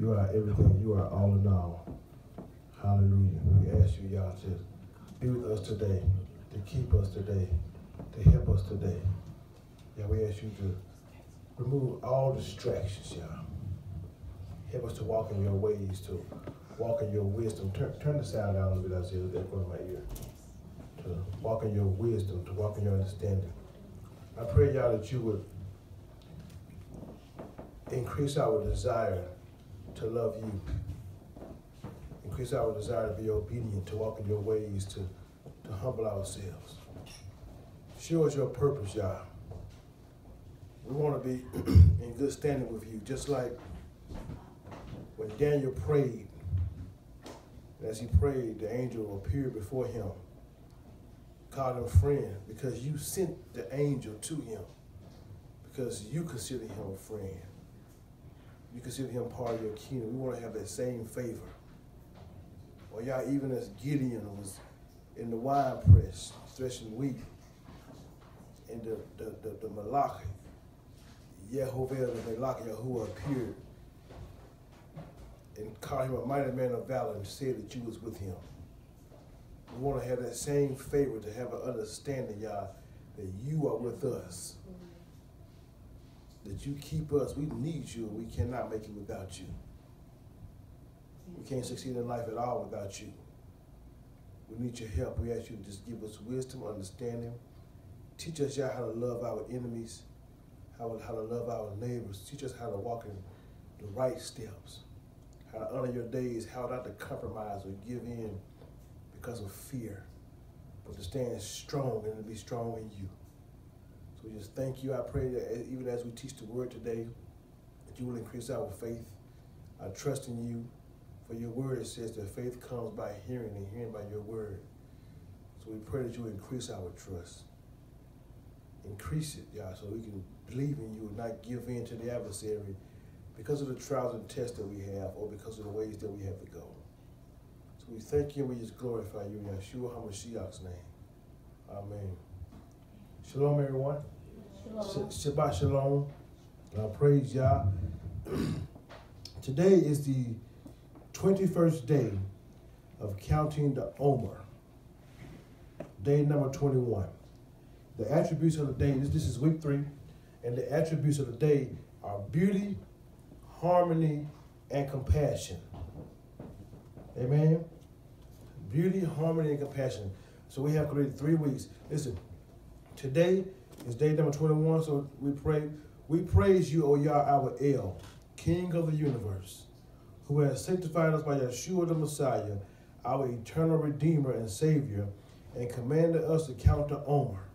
You are everything. You are all in all. Hallelujah. We ask you, y'all, to be with us today, to keep us today, to help us today. Yeah, we ask you to remove all distractions, y'all. Help us to walk in your ways, to walk in your wisdom. Turn, turn the sound down a little bit, I see that going in my ear. To walk in your wisdom, to walk in your understanding. I pray, y'all, that you would increase our desire to love you. Increase our desire to be obedient, to walk in your ways, to, to humble ourselves. Show us your purpose, y'all. We want to be in good standing with you, just like when Daniel prayed. As he prayed, the angel appeared before him, called him friend, because you sent the angel to him, because you consider him a friend you consider him part of your kingdom. We want to have that same favor. Or y'all, even as Gideon was in the wine press, threshing wheat, and the, the, the, the Malach, Yehovah the Malach Yahuwah appeared and called him a mighty man of valor and said that you was with him. We want to have that same favor to have an understanding, y'all, that you are with us that you keep us. We need you. We cannot make it without you. We can't succeed in life at all without you. We need your help. We ask you to just give us wisdom, understanding. Teach us, y'all, how to love our enemies, how, how to love our neighbors. Teach us how to walk in the right steps, how to honor your days, how not to compromise or give in because of fear, but to stand strong and to be strong in you. So we just thank you. I pray that even as we teach the word today, that you will increase our faith. I trust in you. For your word it says that faith comes by hearing and hearing by your word. So we pray that you increase our trust. Increase it, y'all, so we can believe in you and not give in to the adversary because of the trials and tests that we have or because of the ways that we have to go. So we thank you and we just glorify you in Yeshua HaMashiach's name. Amen. Shalom, everyone. Shalom. Shabbat shalom. Uh, praise Yah. Today is the 21st day of counting the Omer. Day number 21. The attributes of the day, this, this is week three, and the attributes of the day are beauty, harmony, and compassion. Amen. Beauty, harmony, and compassion. So we have completed three weeks. Listen, Today is day number 21, so we pray. We praise you, O Yah, our El, King of the universe, who has sanctified us by Yeshua the Messiah, our eternal Redeemer and Savior, and commanded us to count the Omer.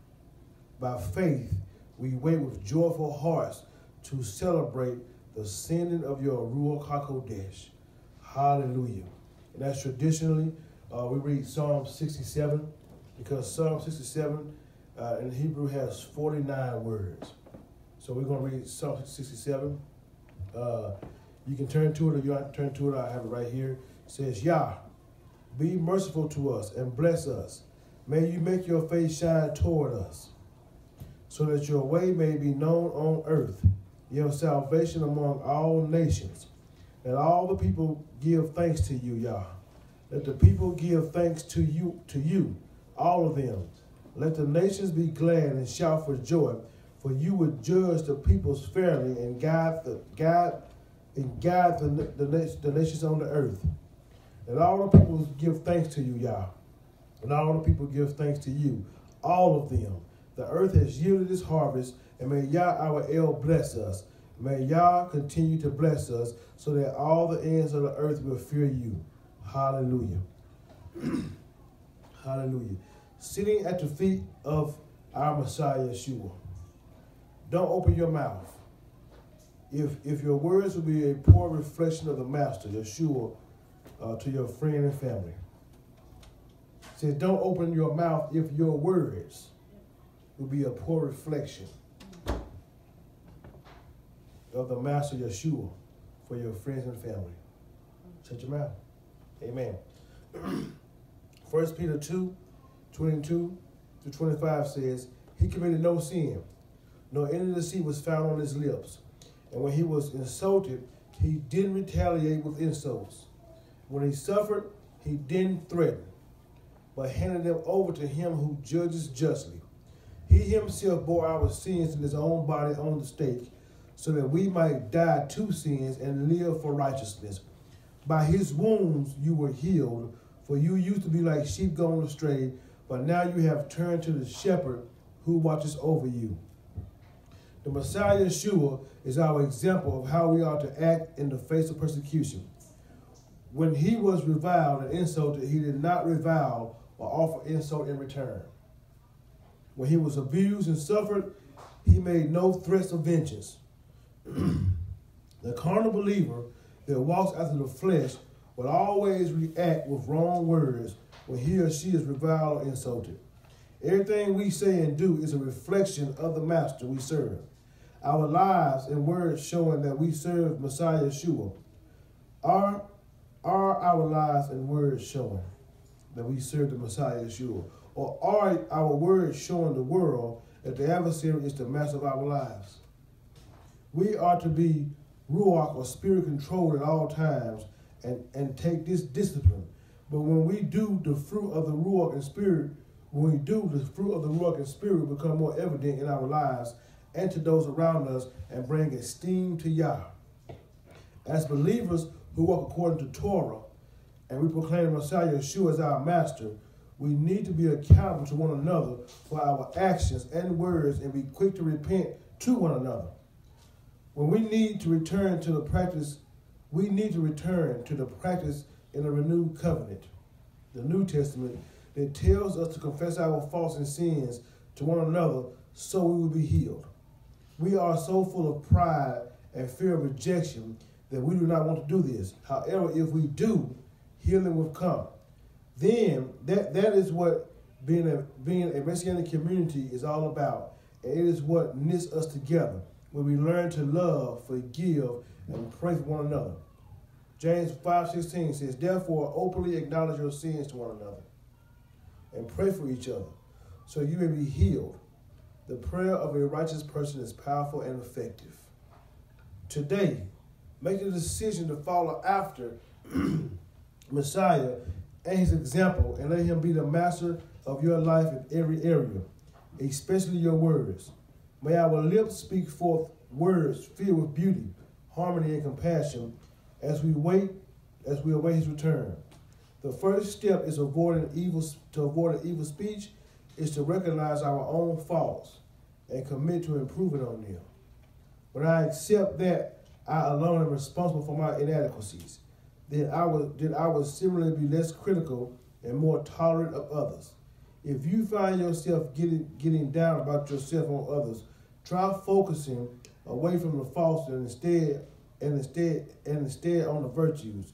By faith, we wait with joyful hearts to celebrate the sending of your Ruach HaKodesh. Hallelujah. And that's traditionally, uh, we read Psalm 67, because Psalm 67 uh, in Hebrew has 49 words. So we're going to read Psalm 67. Uh, you can turn to it, or you don't turn to it. I have it right here. It says, Yah, be merciful to us and bless us. May you make your face shine toward us, so that your way may be known on earth, your salvation among all nations. Let all the people give thanks to you, Yah. Let the people give thanks to you, to you, all of them let the nations be glad and shout for joy, for you would judge the peoples fairly and guide the guide and guide the, the, the nations on the earth. And all the people give thanks to you, Yah. And all the people give thanks to you, all of them. The earth has yielded its harvest, and may Yah our El bless us. May Yah continue to bless us, so that all the ends of the earth will fear you. Hallelujah. Hallelujah sitting at the feet of our Messiah Yeshua. Don't open your mouth. If, if your words will be a poor reflection of the Master, Yeshua, uh, to your friend and family. It says, don't open your mouth if your words will be a poor reflection of the Master Yeshua for your friends and family. Shut your mouth. Amen. First Peter 2 22 to 25 says, He committed no sin, nor any deceit was found on his lips. And when he was insulted, He didn't retaliate with insults. When he suffered, he didn't threaten, but handed them over to him who judges justly. He himself bore our sins in his own body on the stake, so that we might die to sins and live for righteousness. By his wounds you were healed, for you used to be like sheep going astray, but now you have turned to the shepherd who watches over you. The Messiah Yeshua is our example of how we are to act in the face of persecution. When he was reviled and insulted, he did not revile or offer insult in return. When he was abused and suffered, he made no threats of vengeance. the carnal believer that walks after the flesh will always react with wrong words when he or she is reviled or insulted. Everything we say and do is a reflection of the master we serve. Our lives and words showing that we serve Messiah Yeshua. Are, are our lives and words showing that we serve the Messiah Yeshua? Or are our words showing the world that the adversary is the master of our lives? We are to be Ruach or spirit controlled at all times and, and take this discipline. But when we do the fruit of the Ruach and spirit, when we do the fruit of the Ruach and spirit become more evident in our lives and to those around us and bring esteem to Yah. As believers who walk according to Torah and we proclaim Messiah Yeshua as our master, we need to be accountable to one another for our actions and words and be quick to repent to one another. When we need to return to the practice, we need to return to the practice in the renewed covenant, the New Testament, that tells us to confess our faults and sins to one another so we will be healed. We are so full of pride and fear of rejection that we do not want to do this. However, if we do, healing will come then that that is what being a being a messianic community is all about. And it is what knits us together when we learn to love, forgive, and pray for one another. James 5.16 says, Therefore openly acknowledge your sins to one another and pray for each other so you may be healed. The prayer of a righteous person is powerful and effective. Today, make the decision to follow after Messiah and his example and let him be the master of your life in every area, especially your words. May our lips speak forth words filled with beauty, harmony, and compassion as we wait, as we await his return. The first step is avoiding evil to avoid an evil speech is to recognize our own faults and commit to improving on them. When I accept that I alone am responsible for my inadequacies, then I would then I would similarly be less critical and more tolerant of others. If you find yourself getting getting down about yourself on others, try focusing away from the faults and instead and instead and instead on the virtues.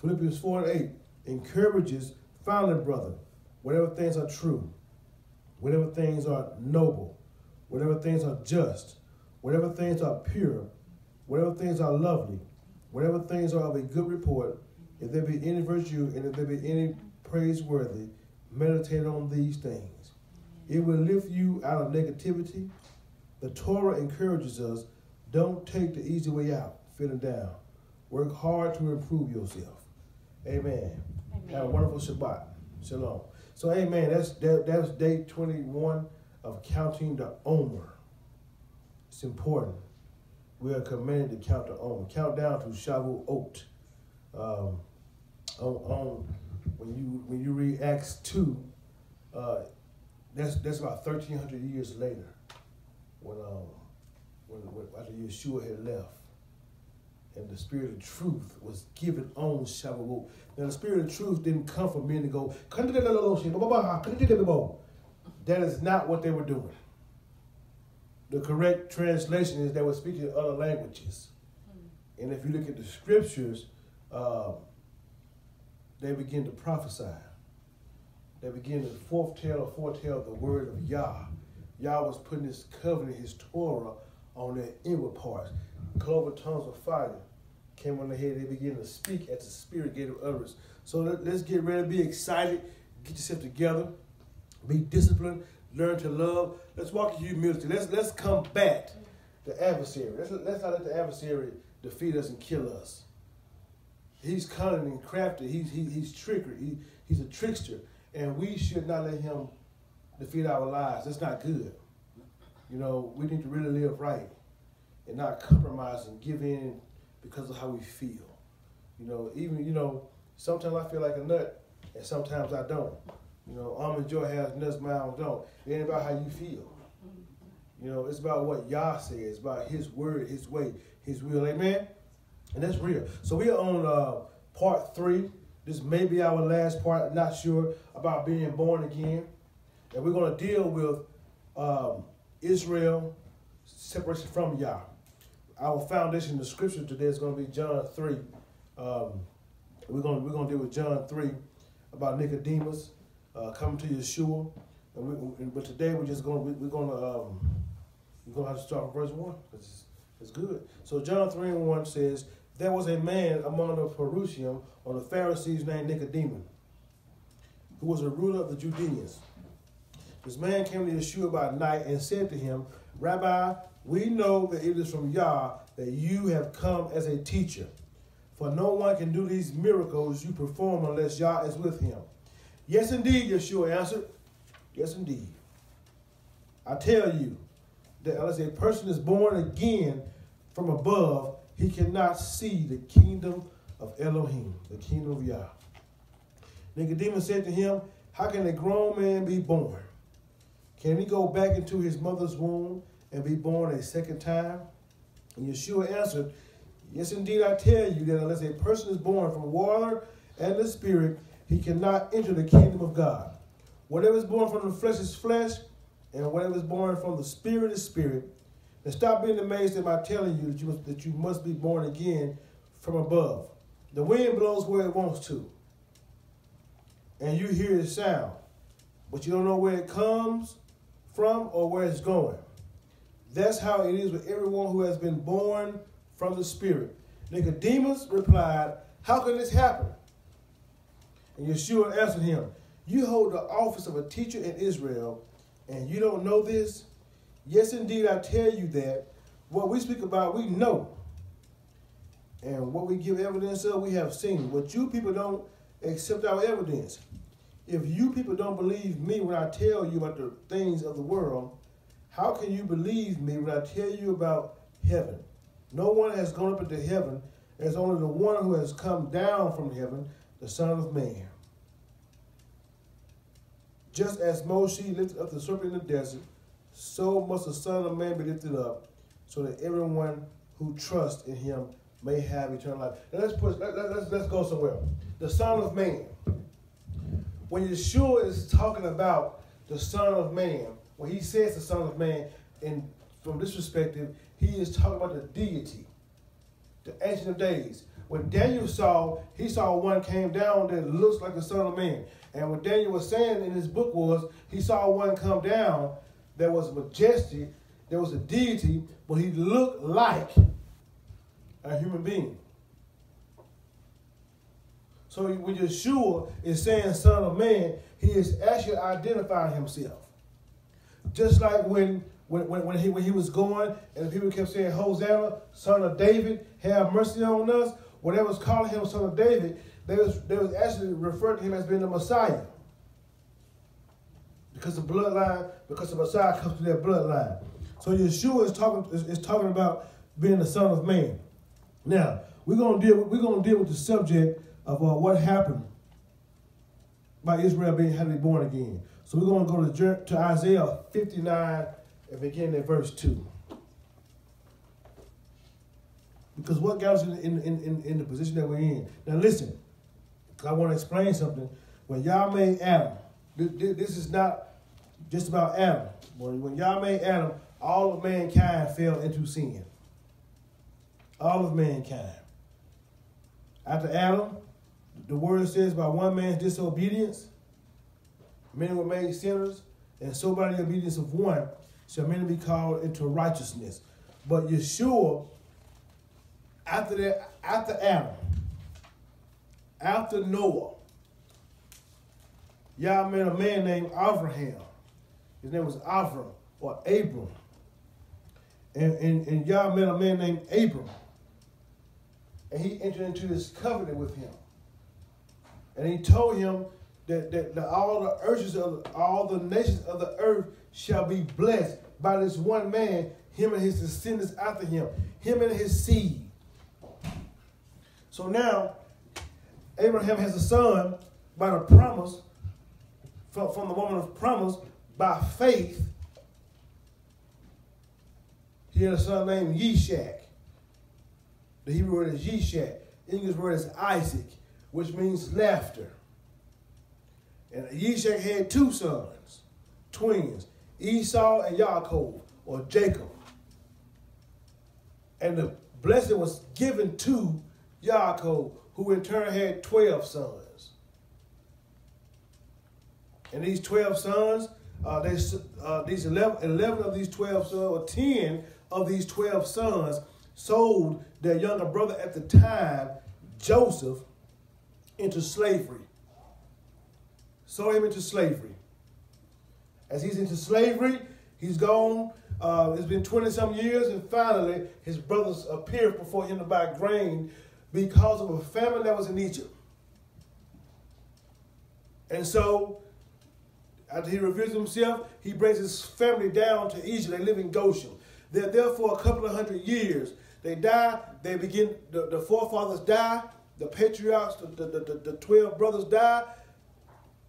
Philippians 4 and 8 encourages finally, brother, whatever things are true, whatever things are noble, whatever things are just, whatever things are pure, whatever things are lovely, Whatever things are of a good report, if there be any virtue and if there be any praiseworthy, meditate on these things. It will lift you out of negativity. The Torah encourages us don't take the easy way out, feeling down. Work hard to improve yourself. Amen. amen. Have a wonderful Shabbat. Shalom. So, amen. That's that, that's day 21 of counting the Omer. It's important we are commanded to count the Omer. Count down to Shavuot. Um, on, on when you when you read Acts two, uh, that's that's about thirteen hundred years later, when um when, when after Yeshua had left, and the spirit of truth was given on Shavuot. Now the spirit of truth didn't come from men to go. That is not what they were doing the correct translation is they were speaking other languages. And if you look at the scriptures, they begin to prophesy. They begin to foretell or foretell the word of Yah. Yah was putting his covenant, his Torah, on their inward parts. Cloven tongues of fire came on the head. They began to speak as the Spirit gave them utterance. So let, us get ready, be excited, get yourself together, be disciplined, learn to love. Let's walk in humility. Let's let's combat the adversary. Let's let's not let the adversary defeat us and kill us. He's cunning and crafty. He's, he, he's trickery. He, he's a trickster. And we should not let him defeat our lives. That's not good. You know, we need to really live right and not compromise and give in because of how we feel. You know, even, you know, sometimes I feel like a nut and sometimes I don't. You know, almond joy has nuts, mine don't. It ain't about how you feel. You know, it's about what Yah says, about His word, His way, His will. Amen? And that's real. So we are on uh, part three. This may be our last part, not sure, about being born again. And we're going to deal with um, Israel separation from Yah. Our foundation the scripture today is going to be John 3. Um, we're going we're going to deal with John 3 about Nicodemus uh, coming to Yeshua. And we, but today we're just going to, we're going to um, we're going to have to start with verse 1 because it's, it's good. So John 3 and 1 says, There was a man among the P'rushim or the Pharisees named Nicodemus, who was a ruler of the Judeans. This man came to Yeshua by night and said to him, Rabbi, we know that it is from Yah that you have come as a teacher. For no one can do these miracles you perform unless Yah is with him. Yes, indeed, Yeshua answered. Yes, indeed. I tell you that unless a person is born again from above, he cannot see the kingdom of Elohim, the kingdom of Yah. Nicodemus said to him, How can a grown man be born? Can he go back into his mother's womb and be born a second time? And Yeshua answered, Yes, indeed, I tell you that unless a person is born from water and the Spirit, he cannot enter the kingdom of God. Whatever is born from the flesh is flesh, and whatever is born from the Spirit is spirit. And stop being amazed at my telling you that you, that you must be born again from above. The wind blows where it wants to, and you hear its sound, but you don't know where it comes from or where it's going. That's how it is with everyone who has been born from the Spirit. Nicodemus replied, How can this happen? And Yeshua answered him, You hold the office of a teacher in Israel, and you don't know this? Yes, indeed, I tell you that what we speak about, we know. And what we give evidence of, we have seen. But you people don't accept our evidence. If you people don't believe me when I tell you about the things of the world, how can you believe me when I tell you about heaven? No one has gone up into heaven. There's only the one who has come down from heaven, the Son of Man. Just as Moshe lifted up the serpent in the desert, so must the Son of Man be lifted up, so that everyone who trusts in him may have eternal life. Now let's push, let, let, let's, let's go somewhere. The Son of Man. When Yeshua is talking about the Son of Man, when he says the Son of Man, and from this perspective, he is talking about the deity, the Ancient of Days. When Daniel saw, he saw one came down that looks like the Son of Man. And what Daniel was saying in his book was, he saw one come down that was majestic, there was a deity, but he looked like a human being. So when Yeshua is saying Son of Man, he is actually identifying himself. Just like when when, when, when, he, when he was going and the people kept saying, Hosanna, son of David, have mercy on us. When they was calling him son of David, they was, they was actually referring to him as being the Messiah. Because the bloodline, because the Messiah comes to their bloodline. So Yeshua is talking, is, is talking about being the son of man. Now, we're gonna deal with, we're gonna deal with the subject of uh, what happened by Israel being be born again. So we're gonna go to, to Isaiah 59 and begin at verse 2. Because what got us in, in, in, in the position that we're in. Now listen, I want to explain something. When Yah made Adam, this is not just about Adam. When Yah made Adam, all of mankind fell into sin. All of mankind. After Adam, the word says by one man's disobedience, many were made sinners, and so by the obedience of one, shall many be called into righteousness. But Yeshua, after that, after Adam, after Noah, Yah met a man named Abraham. His name was Avram or Abram. And, and, and Yah met a man named Abram. and he entered into this covenant with him. And he told him that, that, that all the earths of all the nations of the earth shall be blessed by this one man, him and his descendants after him, him and his seed. So now, Abraham has a son by the promise from, from the woman of promise by faith. He had a son named Yishak. The Hebrew word is Yishak. English word is Isaac, which means laughter. And Yishak had two sons, twins, Esau and Yaakov, or Jacob. And the blessing was given to Yaakov, who in turn had 12 sons. And these 12 sons, uh, they, uh, these 11, 11 of these 12 sons, or 10 of these 12 sons, sold their younger brother at the time, Joseph, into slavery. Sold him into slavery. As he's into slavery, he's gone. Uh, it's been 20 some years, and finally, his brothers appear before him to buy grain because of a famine that was in Egypt. And so, after he reveals himself, he brings his family down to Egypt. They live in Goshen. They're there for a couple of hundred years. They die, they begin, the, the forefathers die, the patriarchs, the, the, the, the 12 brothers die,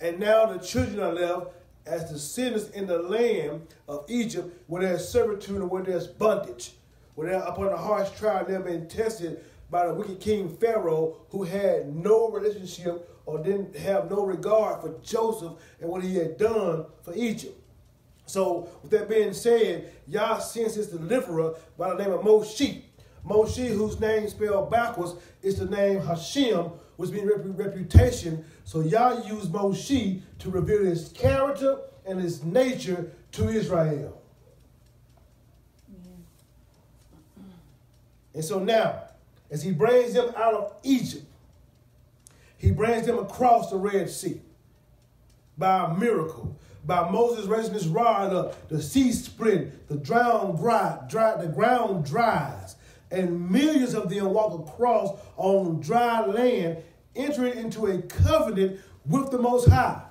and now the children are left as descendants in the land of Egypt where there's servitude and where there's bondage. Where they're upon a harsh trial, they're being tested by the wicked king Pharaoh who had no relationship or didn't have no regard for Joseph and what he had done for Egypt. So, with that being said, Yah sends his deliverer by the name of Moshe. Moshe, whose name spelled backwards, is the name Hashem, which means reputation. So Yah used Moshe to reveal his character and his nature to Israel. Yeah. And so now, as he brings them out of Egypt, he brings them across the Red Sea by a miracle. By Moses raising his rod up, the sea split, the ground dry, dry, the ground dries, and millions of them walk across on dry land, entering into a covenant with the Most High.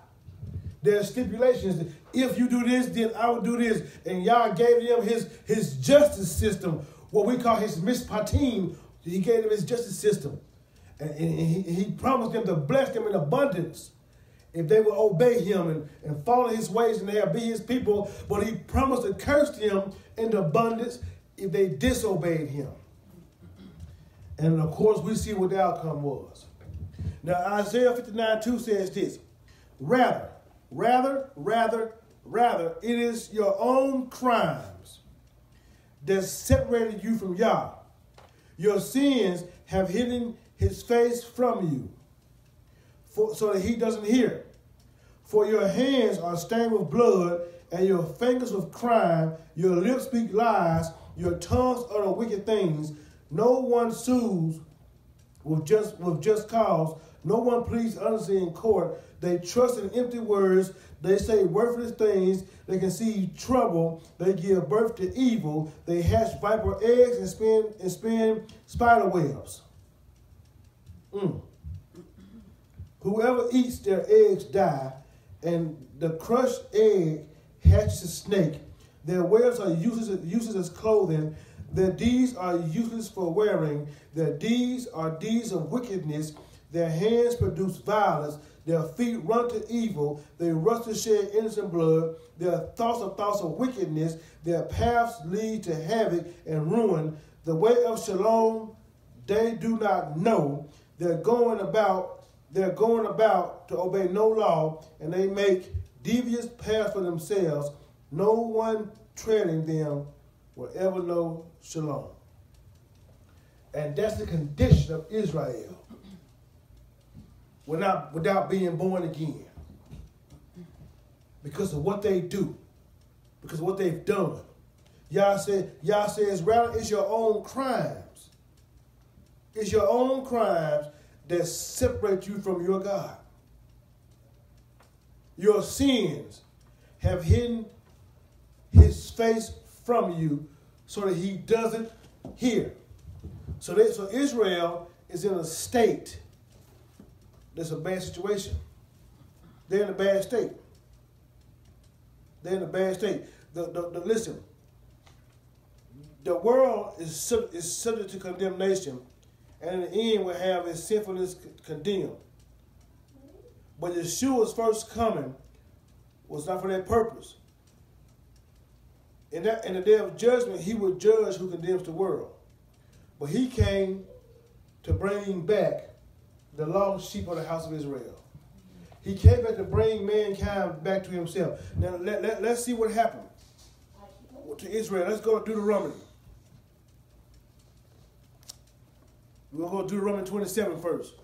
There are stipulations. If you do this, then I will do this. And Yah gave him his, his justice system, what we call his mishpatim. He gave him his justice system. And, and he, he promised them to bless them in abundance if they will obey him and, and follow his ways and they'll be his people. But he promised to curse them in abundance if they disobeyed him. And of course, we see what the outcome was. Now, Isaiah 59 2 says this Rather, rather, rather, rather, it is your own crimes that separated you from Yah. Your sins have hidden his face from you for, so that he doesn't hear. For your hands are stained with blood, and your fingers with crime. Your lips speak lies, your tongues utter wicked things. No one sues with just with just cause. No one pleads honestly in court. They trust in empty words. They say worthless things. They conceive trouble. They give birth to evil. They hatch viper eggs and spin and spin spider webs. Mm. Whoever eats their eggs die, and the crushed egg hatches a snake. Their webs are useless, useless as clothing. Their deeds are useless for wearing. Their deeds are deeds of wickedness. Their hands produce violence. Their feet run to evil. They rush to shed innocent blood. Their thoughts are thoughts of wickedness. Their paths lead to havoc and ruin. The way of shalom they do not know. They're going about they're going about to obey no law, and they make devious paths for themselves. No one treading them will ever know shalom. And that's the condition of Israel without, without being born again. Because of what they do, because of what they've done. Yah said, Yah says, rather it's your own crimes. It's your own crimes that separate you from your God. Your sins have hidden his face from you so that he doesn't hear. So, they, so Israel is in a state that's a bad situation. They're in a bad state. They're in a bad state. The, the, the, listen, the world is, is subject to condemnation, and in the end will have its sinfulness condemned. But Yeshua's first coming was not for that purpose. In, that, in the day of judgment, he would judge who condemns the world. But he came to bring back the lost sheep of the house of Israel. He came back to bring mankind back to himself. Now, let, let, let's see what happened to Israel. Let's go to Deuteronomy. We'll go to Deuteronomy 27 first.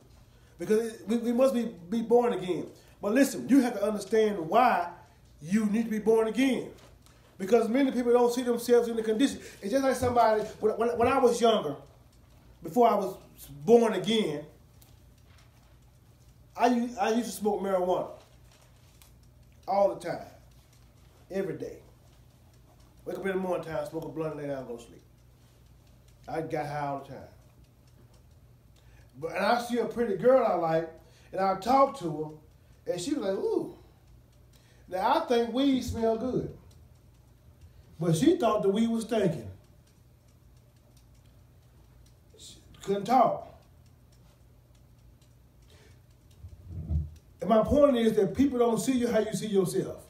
Because we, we must be, be born again. But listen, you have to understand why you need to be born again. Because many people don't see themselves in the condition. It's just like somebody, when, when, when I was younger, before I was born again, I, I used to smoke marijuana all the time, every day. Wake up in the morning time, smoke a blunt, and lay down, go to sleep. I got high all the time. But and I see a pretty girl I like, and I talk to her, and she was like, "Ooh." Now I think weed smell good, but she thought the weed was stinking. She couldn't talk. And my point is that people don't see you how you see yourself.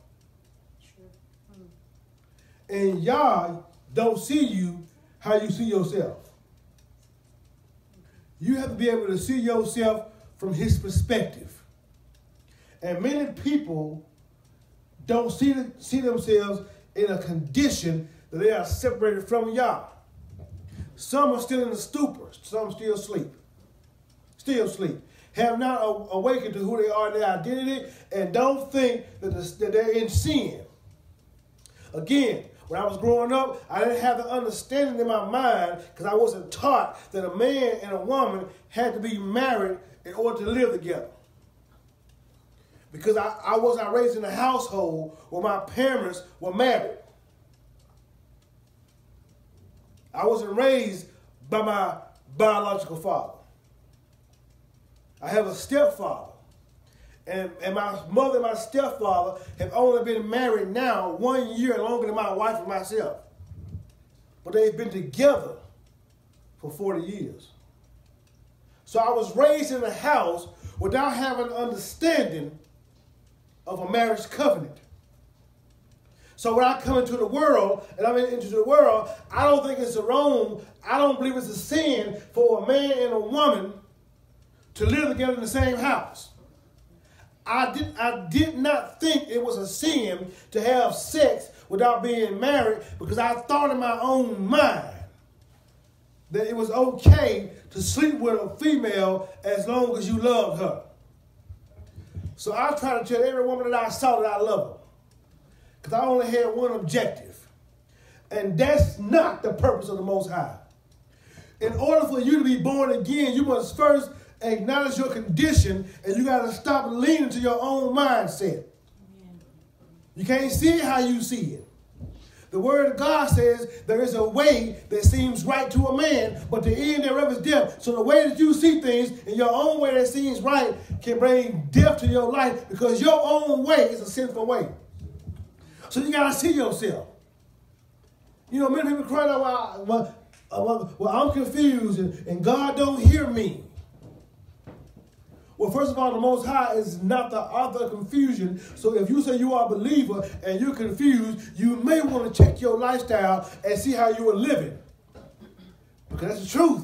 And Yah don't see you how you see yourself. You have to be able to see yourself from his perspective. And many people don't see, see themselves in a condition that they are separated from Yah. Some are still in the stupor, some still sleep. Still sleep have not awakened to who they are in their identity, and don't think that, they're in sin. Again, when I was growing up, I didn't have the understanding in my mind because I wasn't taught that a man and a woman had to be married in order to live together. Because I, I was not raised in a household where my parents were married. I wasn't raised by my biological father. I have a stepfather. And, and my mother and my stepfather have only been married now one year longer than my wife and myself. But they've been together for 40 years. So I was raised in a house without having an understanding of a marriage covenant. So when I come into the world and I'm into the world, I don't think it's wrong. I don't believe it's a sin for a man and a woman to live together in the same house. I did, I did not think it was a sin to have sex without being married because I thought in my own mind that it was okay to sleep with a female as long as you loved her. So I try to tell every woman that I saw that I love her because I only had one objective, and that's not the purpose of the Most High. In order for you to be born again, you must first acknowledge your condition, and you got to stop leaning to your own mindset. You can't see it how you see it. The word of God says there is a way that seems right to a man, but the end thereof is death. So the way that you see things in your own way that seems right can bring death to your life because your own way is a sinful way. So you got to see yourself. You know, many people cry out, well, well, well, well I'm confused and, and God don't hear me. Well, first of all, the Most High is not the author of confusion. So if you say you are a believer and you're confused, you may want to check your lifestyle and see how you are living. Because that's the truth.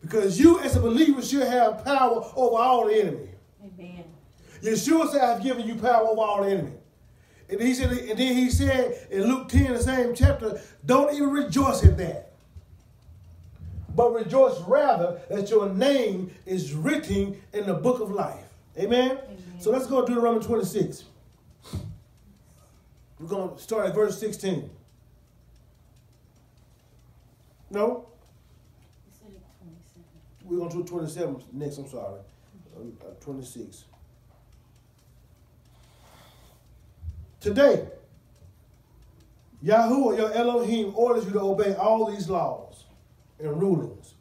Because you, as a believer, should have power over all the enemy. Amen. Yeshua said, I've given you power over all the enemy. And he said, and then he said in Luke 10, the same chapter, don't even rejoice in that but rejoice rather that your name is written in the book of life. Amen? Amen. So let's go to Deuteronomy 26. We're going to start at verse 16. No? We're going to do 27 next, I'm sorry. Um, uh, 26. Today, Yahuwah, your Elohim, orders you to obey all these laws and rulings.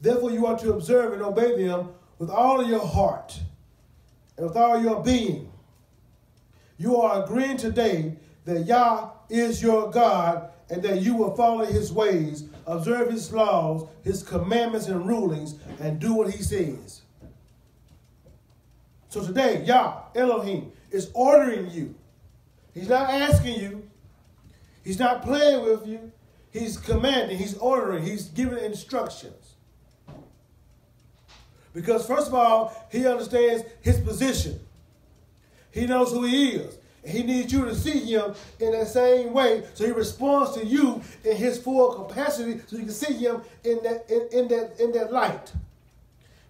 Therefore, you are to observe and obey them with all of your heart and with all your being. You are agreeing today that Yah is your God and that you will follow his ways, observe his laws, his commandments and rulings, and do what he says. So today, Yah, Elohim, is ordering you. He's not asking you. He's not playing with you. He's commanding. He's ordering. He's giving instructions. Because, first of all, he understands his position. He knows who he is. He needs you to see him in that same way, so he responds to you in his full capacity, so you can see him in that in, in that in that light.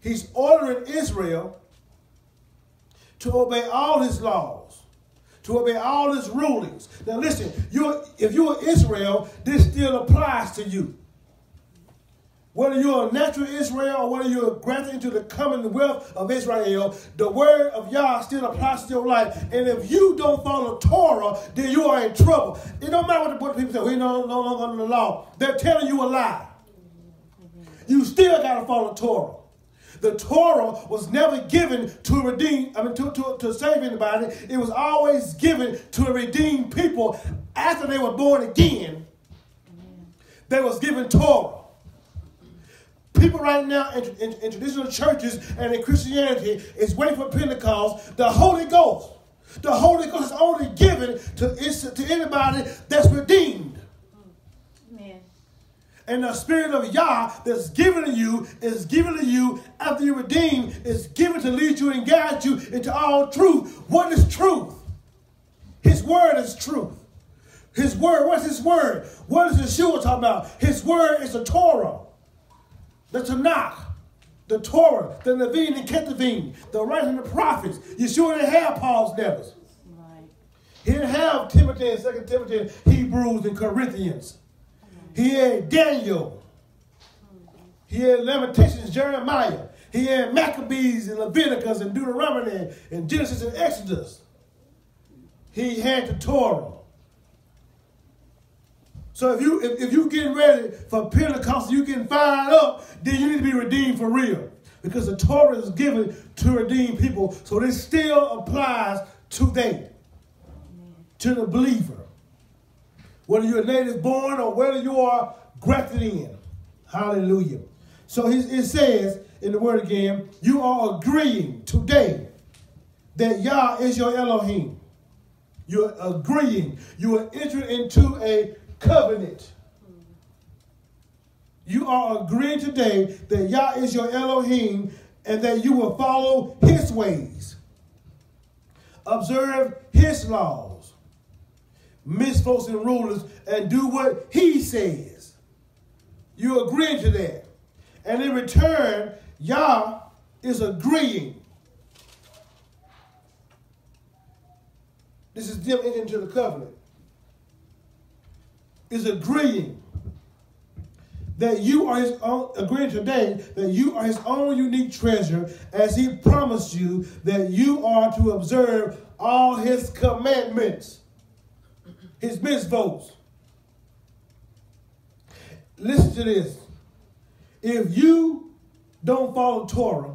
He's ordering Israel to obey all his laws, to obey all his rulings. Now listen, you if you're Israel, this still applies to you. Whether you're a natural Israel or whether you're granted into the commonwealth of Israel, the word of Yah still applies to your life. And if you don't follow Torah, then you are in trouble. It don't matter what the people say, we no, no longer under the law. They're telling you a lie. You still got to follow Torah. The Torah was never given to redeem, I mean, to, to, to save anybody. It was always given to redeem people after they were born again. They was given Torah. People right now in, in, in, traditional churches and in Christianity is waiting for Pentecost. The Holy Ghost. The Holy Ghost is only given to, to anybody that's redeemed. And the Spirit of Yah that's given to you is given to you after you're redeemed, is given to lead you and guide you into all truth. What is truth? His word is truth. His word, what's his word? What is Yeshua talking about? His word is the Torah the Tanakh, the Torah, the Nevi'im and Ketuvim, the writings of the prophets. Yeshua didn't have Paul's letters. Right. He didn't have Timothy and Second Timothy, Hebrews and Corinthians. He had Daniel. He had Lamentations, Jeremiah. He had Maccabees and Leviticus and Deuteronomy and Genesis and Exodus. He had the Torah. So if you if, if you getting ready for Pentecost, you getting fired up, then you need to be redeemed for real. Because the Torah is given to redeem people. So this still applies today to the believer. Whether you're native born or whether you are grafted in. Hallelujah. So it says in the word again, you are agreeing today that Yah is your Elohim. You're agreeing. You are entering into a covenant. You are agreeing today that Yah is your Elohim and that you will follow his ways. Observe his laws, mitzvot and rulers, and do what he says. You agree to that. And in return, Yah is agreeing. This is them into the covenant is agreeing that you are his own, agreeing today that you are his own unique treasure as he promised you that you are to observe all his commandments, his mitzvot. Listen to this. If you don't follow Torah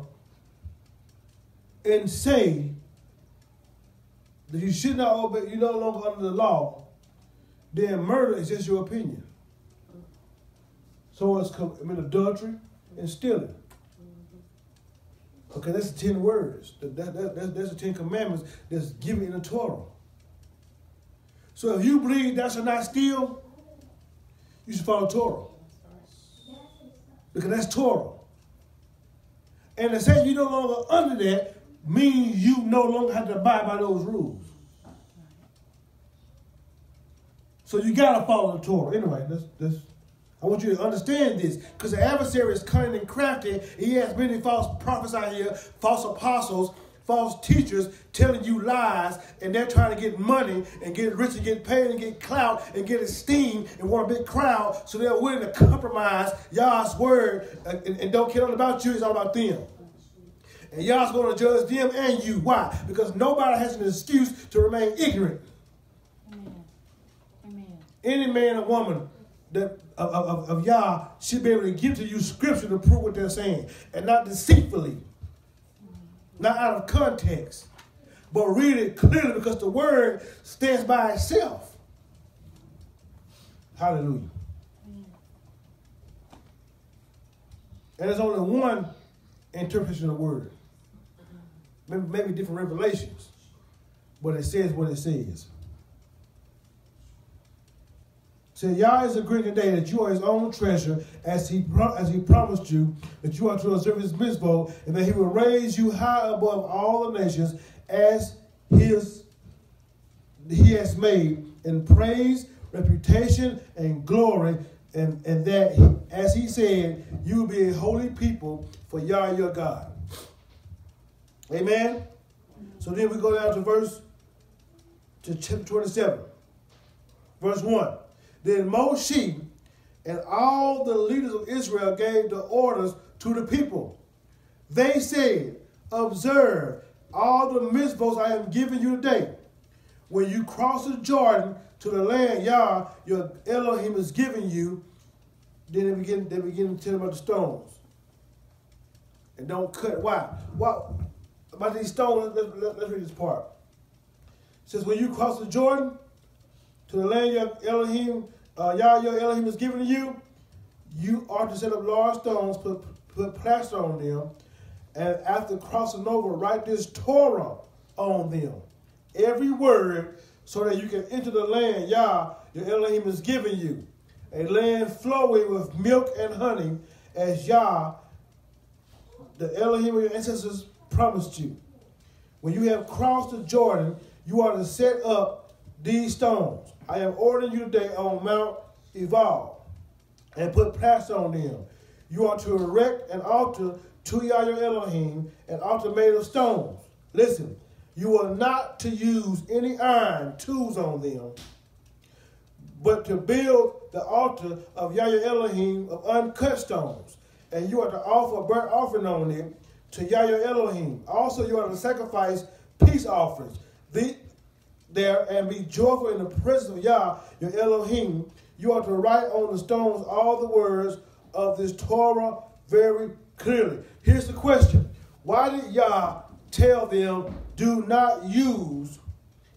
and say that you should not obey, you're no longer under the law, then murder is just your opinion. So it's I mean adultery and stealing. Okay, that's the ten words. That, that, that, that's the ten commandments that's given in the Torah. So if you believe that should not steal, you should follow Torah. Because that's Torah. And to say you're no longer under that means you no longer have to abide by those rules. So you gotta follow the Torah. Anyway, I want you to understand this because the adversary is cunning and crafty. He has many false prophets out here, false apostles, false teachers telling you lies, and they're trying to get money and get rich and get paid and get clout and get esteem and want a big crowd. So they're willing to compromise Yah's word and, and, and don't care about you, it's all about them. And Yah's going to judge them and you. Why? Because nobody has an excuse to remain ignorant any man or woman that of, of, of Yah should be able to give to you scripture to prove what they're saying, and not deceitfully, not out of context, but read it clearly because the word stands by itself. Hallelujah. And there's only one interpretation of the word. Maybe, maybe different revelations, but it says what it says. So Yah is agreeing today that you are his own treasure as he, as he promised you that you are to observe his mitzvah and that he will raise you high above all the nations as his he has made in praise, reputation, and glory, and, and that, as he said, you will be a holy people for Yah your God. Amen? So then we go down to verse to chapter 27. Verse 1. Then Moshe and all the leaders of Israel gave the orders to the people. They said, Observe all the mitzvahs I am giving you today. When you cross the Jordan to the land Yah, your Elohim is giving you, then they begin, they begin to tell about the stones. And don't cut. Why? Why? About these stones, let, let, let's read this part. It says, when you cross the Jordan, to the land your Elohim, uh, Yah your Elohim is giving to you, you are to set up large stones, put, put plaster on them, and after crossing over, write this Torah on them. Every word, so that you can enter the land Yah your Elohim is giving you. A land flowing with milk and honey, as Yah, the Elohim of your ancestors, promised you. When you have crossed the Jordan, you are to set up these stones. I am ordering you today on Mount Ebal and put plaster on them. You are to erect an altar to Yahweh Elohim, an altar made of stones. Listen, you are not to use any iron tools on them, but to build the altar of Yahweh Elohim of uncut stones. And you are to offer a burnt offering on it to Yahweh Elohim. Also, you are to sacrifice peace offerings. The, there and be joyful in the presence of Yah, your Elohim. You are to write on the stones all the words of this Torah very clearly. Here's the question Why did Yah tell them, do not use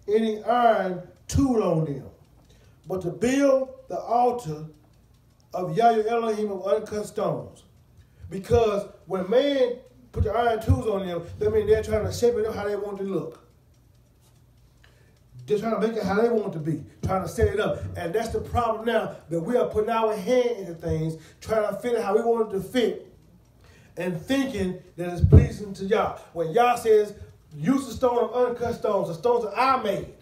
any iron tool on them, but to build the altar of Yahweh Elohim of uncut stones? Because when man put the iron tools on them, that means they're trying to shape it up how they want it to look. They're trying to make it how they want it to be, trying to set it up. And that's the problem now that we are putting our hand into things, trying to fit it how we want it to fit, and thinking that it's pleasing to Yah. When Yah says, use the stone of uncut stones, the stones that I made.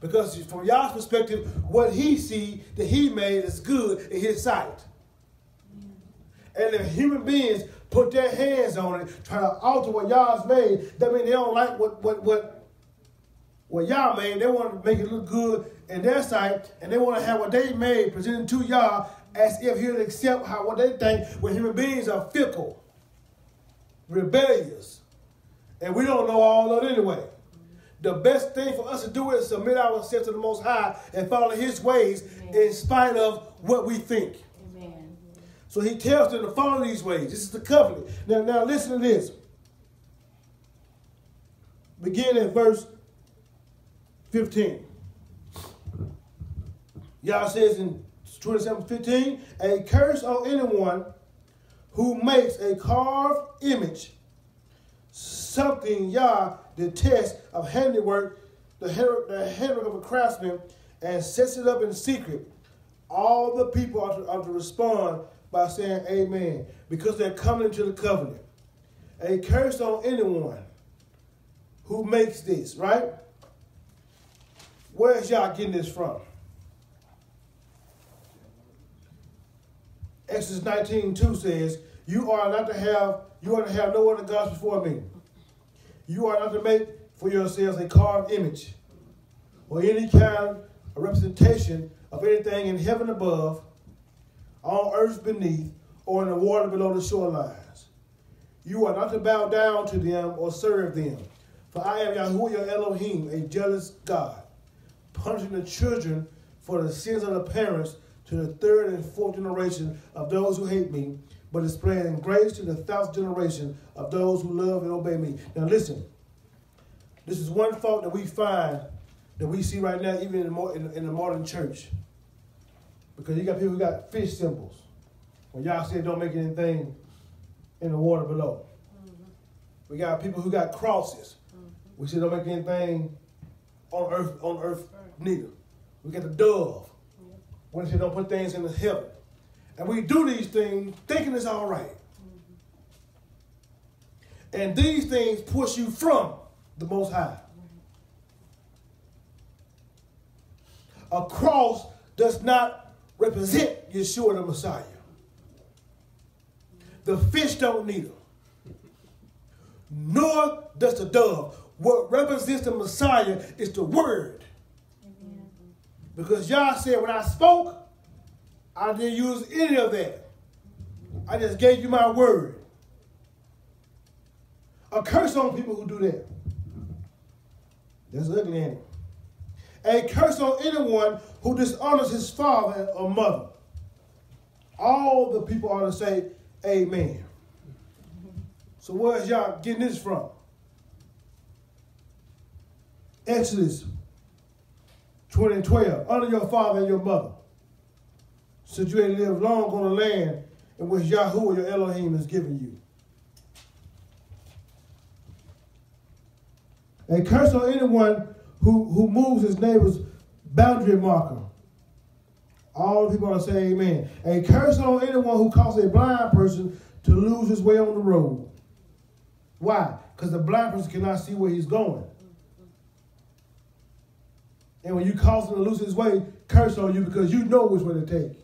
Because from Yah's perspective, what he see that he made is good in his sight. And if human beings put their hands on it, try to alter what Yah's made, that means they don't like what what what what Yah made. They want to make it look good in their sight, and they want to have what they made presented to y'all as if he would accept how what they think when human beings are fickle, rebellious, and we don't know all of it anyway. The best thing for us to do is submit ourselves to the Most High and follow His ways Amen. in spite of what we think. Amen. So He tells them to follow these ways. This is the covenant. Now, now listen to this. Begin at verse 15. Yah says in 27 15, a curse on anyone who makes a carved image, something Yah detests of handiwork, the, handiwork of a craftsman, and sets it up in secret. All the people are to, are to respond by saying amen because they're coming into the covenant. A curse on anyone who makes this, right? Where's y'all getting this from? Exodus 19, 2 says, You are not to have, you are to have no other gods before me. You are not to make for yourselves a carved image or any kind of representation of anything in heaven above, on earth beneath, or in the water below the shorelines. You are not to bow down to them or serve them. For I am Yahuwah your Elohim, a jealous God punishing the children for the sins of the parents to the third and fourth generation of those who hate me, but is spreading grace to the thousandth generation of those who love and obey me. Now listen, this is one fault that we find that we see right now, even in the, in, in the modern church. Because you got people who got fish symbols. When y'all said don't make anything in the water below. Mm-hmm. We got people who got crosses. Mm-hmm. We said don't make anything on earth on earth neither. We got the dove. Mm-hmm. When they don't put things in the heaven. And we do these things thinking it's all right. And these things push you from the Most High. A cross does not represent Yeshua the Messiah. The fish don't need them. Nor does the dove. What represents the Messiah is the word. Because Yah said, when I spoke, I didn't use any of that. I just gave you my word. A curse on people who do that. That's ugly, ain't it? A curse on anyone who dishonors his father or mother. All the people ought to say, Amen. So where's y'all getting this from? Exodus 20 and 12. Honor your father and your mother. Since you ain't lived long on the land in which Yahweh your Elohim has given you. A curse on anyone who, who moves his neighbor's boundary marker. All the people are say amen. A curse on anyone who causes a blind person to lose his way on the road. Why? Because the blind person cannot see where he's going. And when you cause him to lose his way, curse on you because you know which way to take.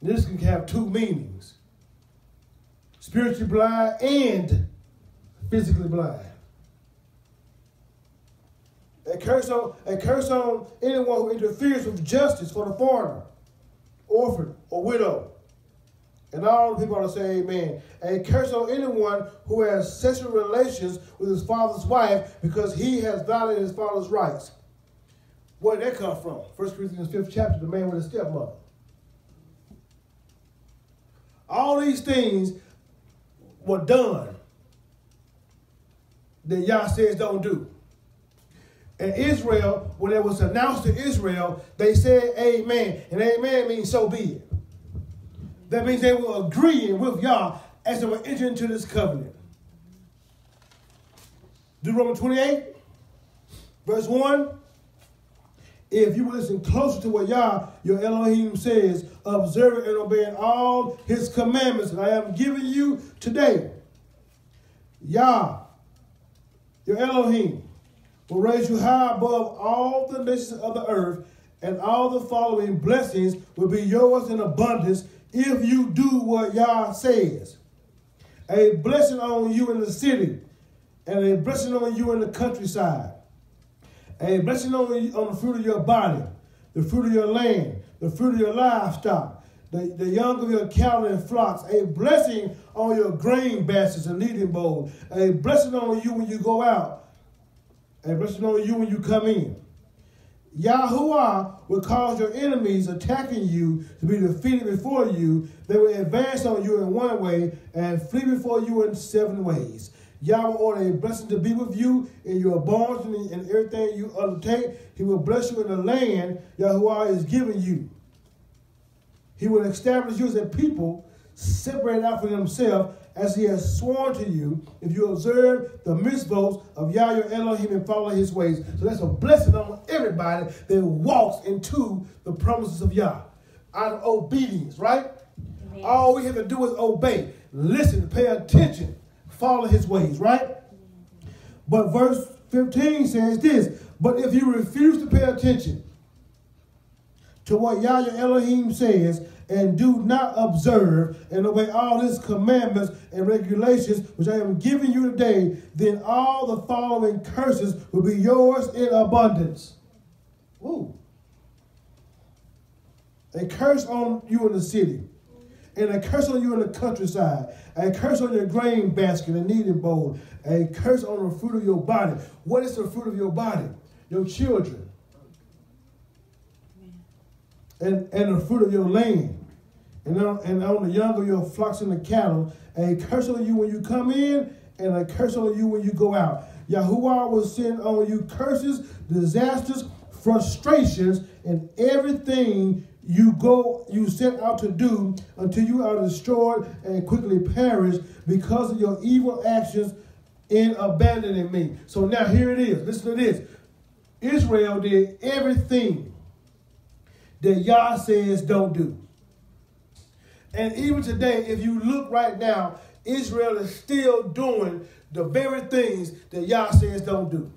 This can have two meanings spiritually blind and physically blind. A curse on a curse on anyone who interferes with justice for the foreigner, orphan, or widow. And all the people are to say amen. A curse on anyone who has sexual relations with his father's wife because he has violated his father's rights. Where did that come from? 1 Corinthians 5th chapter, the man with his stepmother. All these things were done that Yah says don't do. And Israel, when it was announced to Israel, they said amen. And amen means so be it. That means they were agreeing with Yah as they were entering into this covenant. Deuteronomy 28, verse 1. If you will listen closer to what Yah, your Elohim says, observing and obeying all his commandments that I am giving you today, Yah, your Elohim, will raise you high above all the nations of the earth, and all the following blessings will be yours in abundance if you do what Yah says. A blessing on you in the city, and a blessing on you in the countryside. A blessing on, on the fruit of your body, the fruit of your land, the fruit of your livestock, the, the young of your cattle and flocks, a blessing on your grain baskets and kneading bowl, a blessing on you when you go out, a blessing on you when you come in. Yahuwah will cause your enemies attacking you to be defeated before you. They will advance on you in one way and flee before you in seven ways. Yah will order a blessing to be with you in your barns and in everything you undertake. He will bless you in the land Yahuwah is giving you. He will establish you as a people separated out from himself as he has sworn to you, if you observe the mitzvot of Yahweh Elohim and follow his ways. So that's a blessing on everybody that walks into the promises of Yah out of obedience, right? Amen. All we have to do is obey, listen, pay attention, follow his ways, right? But verse 15 says this, but if you refuse to pay attention to what Yahweh Elohim says, and do not observe and obey all his commandments and regulations, which I am giving you today, then all the following curses will be yours in abundance. Ooh. A curse on you in the city, and a curse on you in the countryside, a curse on your grain basket and kneading bowl, a curse on the fruit of your body. What is the fruit of your body? Your children. and, and the fruit of your land, and on, the younger, your flocks and the cattle, a curse on you when you come in, and a curse on you when you go out. Yahuwah will send on you curses, disasters, frustrations, and everything you go you set out to do until you are destroyed and quickly perish because of your evil actions in abandoning me. So now here it is. Listen to this. Israel did everything that Yah says don't do. And even today, if you look right now, Israel is still doing the very things that Yah says don't do.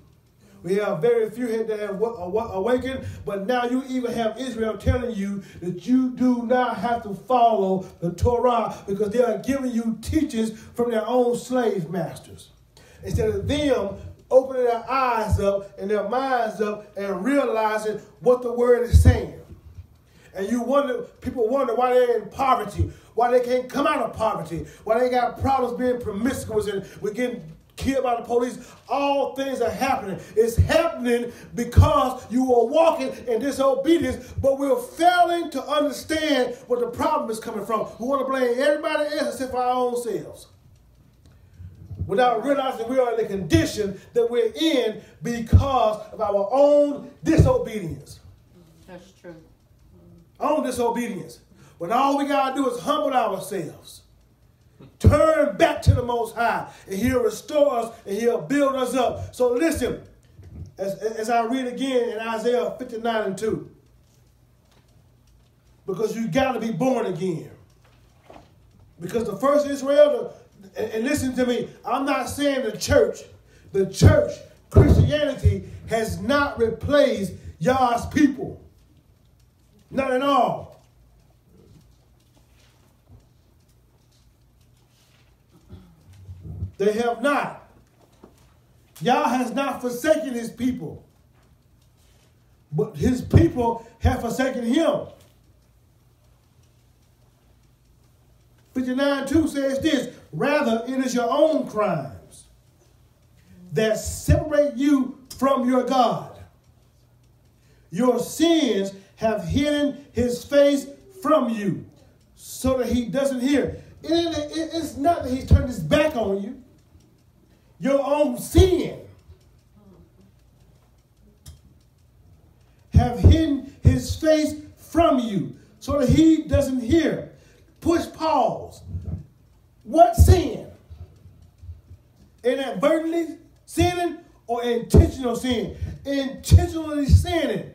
We have very few here that have awakened, but now you even have Israel telling you that you do not have to follow the Torah because they are giving you teachings from their own slave masters. Instead of them opening their eyes up and their minds up and realizing what the word is saying. And you wonder, people wonder why they're in poverty, why they can't come out of poverty, why they got problems being promiscuous and we're getting killed by the police. All things are happening. It's happening because you are walking in disobedience, but we're failing to understand where the problem is coming from. We want to blame everybody else except for our own selves. Without realizing we are in the condition that we're in because of our own disobedience. That's true. Own disobedience. When all we got to do is humble ourselves Turn back to the Most High, and He'll restore us and He'll build us up. So listen, as, as I read again in Isaiah 59 and 2, because you got to be born again. Because the first Israel, and listen to me, I'm not saying the church, the church, Christianity has not replaced Yah's people. Not at all. They have not. Yah has not forsaken his people, but his people have forsaken him. 59 2 says this Rather, it is your own crimes that separate you from your God. Your sins have hidden his face from you so that he doesn't hear. it's not that he's turned his back on you your own sin have hidden his face from you so that he doesn't hear. Push pause. What sin? Inadvertently sinning or intentional sin? Intentionally sinning